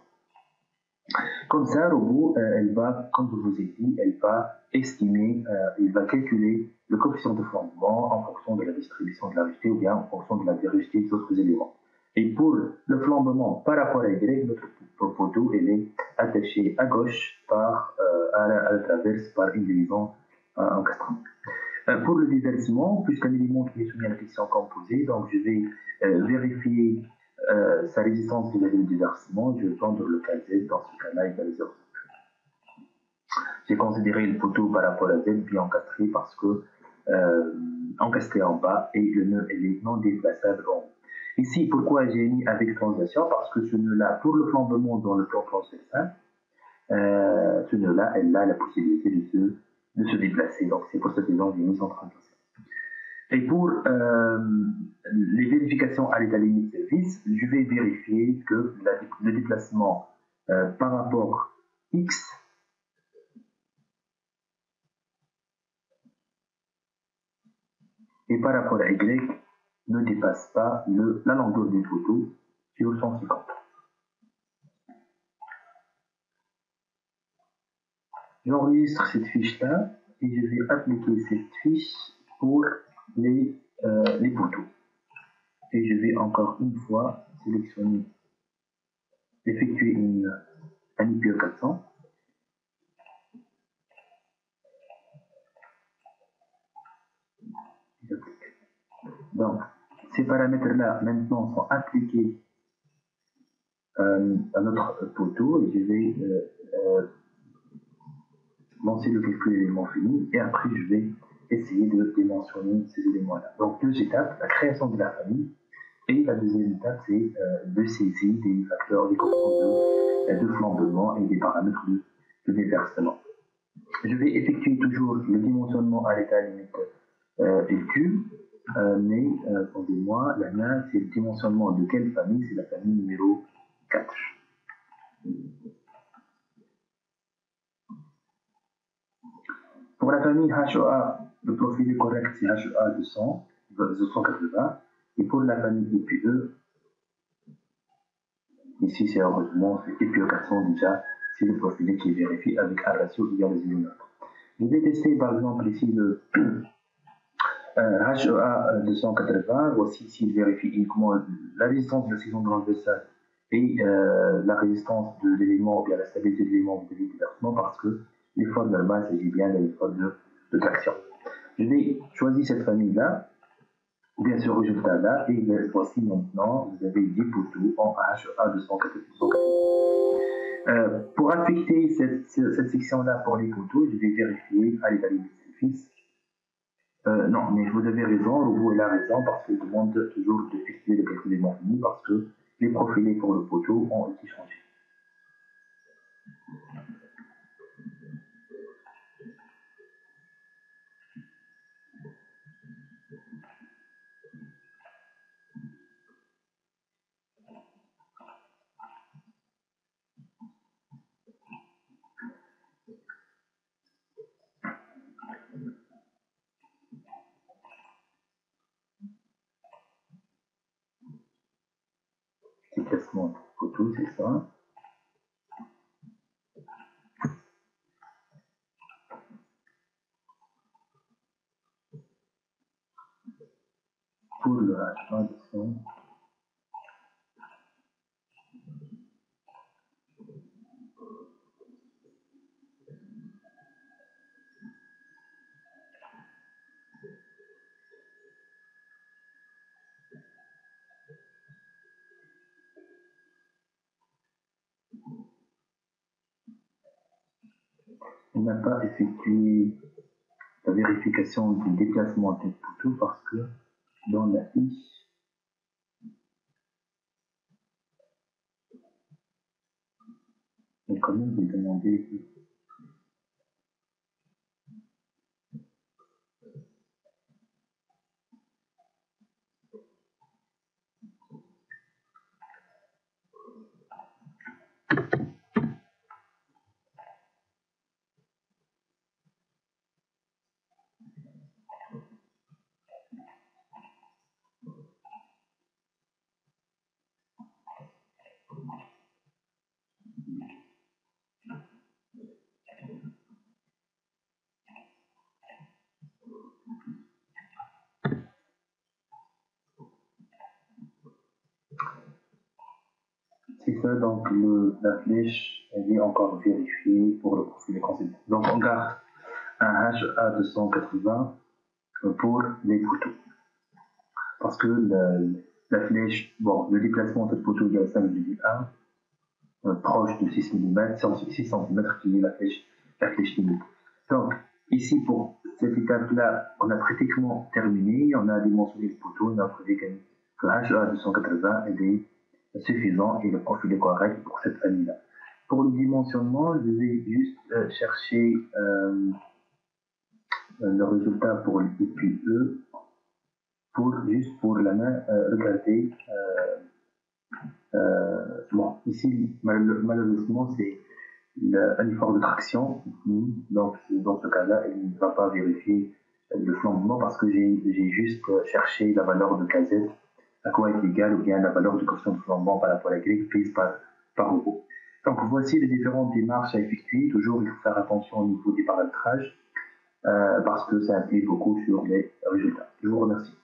Comme ça, le robot, euh, elle va, comme je vous ai dit, elle va estimer, il va calculer le coefficient de flambement en fonction de la distribution de la rigidité ou bien en fonction de la rigidité d'autres éléments. Et pour le flambement par rapport à Y, notre poteau est attaché à gauche par, à, la, traverse par une liaison encastrement. Euh, pour le déversement, puisqu'un élément qui est soumis à la friction composée, donc je vais vérifier sa résistance vis-à-vis du déversement, je vais prendre le cas Z, dans ce cas-là, égal à 0. J'ai considéré le poteau par rapport à Z bien encastré parce que encastré en bas et le nœud est non déplaçable en haut. Ici, pourquoi j'ai mis avec translation? Parce que ce nœud-là, pour le flambement dans le plan transversal, euh, ce nœud-là, elle a la possibilité de se, de se déplacer. Donc, c'est pour cette raison que j'ai mis en translation. Et pour euh, les vérifications à l'état limite service, je vais vérifier que le déplacement euh, par rapport X et par rapport à Y ne dépasse pas le, la longueur des photos sur 150. J'enregistre cette fiche-là et je vais appliquer cette fiche pour les, euh, les poteaux. Et je vais encore une fois sélectionner, effectuer une, un IPE 400. Donc, ces paramètres-là, maintenant, sont appliqués euh, à notre poteau et je vais euh, lancer le calcul élément fini et après je vais essayer de dimensionner ces éléments-là. Donc deux étapes, la création de la famille Et la deuxième étape, c'est de saisir des facteurs, des constants de, de flambement et des paramètres de, déversement. Je vais effectuer toujours le dimensionnement à l'état limite euh, et Q, euh, mais euh, moi la c'est le dimensionnement de quelle famille? C'est la famille numéro 4. Pour la famille HOA, le profil correct, c'est HOA 200, 280. Et pour la famille EPE, ici c'est heureusement, c'est EPE 400 déjà, c'est le profil qui est vérifié avec un ratio égal à 0,9. Je vais tester par exemple ici le HEA 280. Voici s'il vérifie uniquement la résistance de la section transversale et euh, la résistance de l'élément ou bien la stabilité de l'élément de déversement parce que l'effort normal s'agit bien d'un effort de, de, traction. Je vais choisir cette famille-là, bien ce résultat-là, et voici maintenant, vous avez 10 poteaux en HEA 280. Euh, pour affecter cette, section-là pour les poteaux, je vais vérifier à l'état limite euh, non, mais vous avez raison, vous a raison, parce qu'il demande toujours de fixer le calcul des finis, parce que les profilés pour le poteau ont été changés. Classement photo, c'est ça. Pour le H1 n'a pas effectué la vérification du déplacement tête poteau parce que dans la fiche, on quand même demander Donc le, la flèche, elle est encore vérifiée pour le profil des. Donc on garde un HA280 pour les photos. Parce que la, flèche, bon, le déplacement de photo égale 5,1, euh, proche de 6 mm, 6 cm qui est la flèche, la flèche limite. Donc, ici, pour cette étape-là, on a pratiquement terminé, on a dimensionné le poteau, on a prouvé que HA280 est suffisant et le profil est correct pour cette famille-là. Pour le dimensionnement, je vais juste euh, chercher euh, le résultat pour l'IPE pour juste pour la main euh, regarder bon ici malheureusement c'est un effort de traction. Donc dans ce cas-là il ne va pas vérifier le flambement parce que j'ai juste cherché la valeur de KZ à quoi est égal ou bien la valeur du coefficient de flambant par rapport à la grille prise par, par robot. Donc voici les différentes démarches à effectuer. Toujours, il faut faire attention au niveau des paramétrages euh, parce que ça implique beaucoup sur les résultats. Je vous remercie.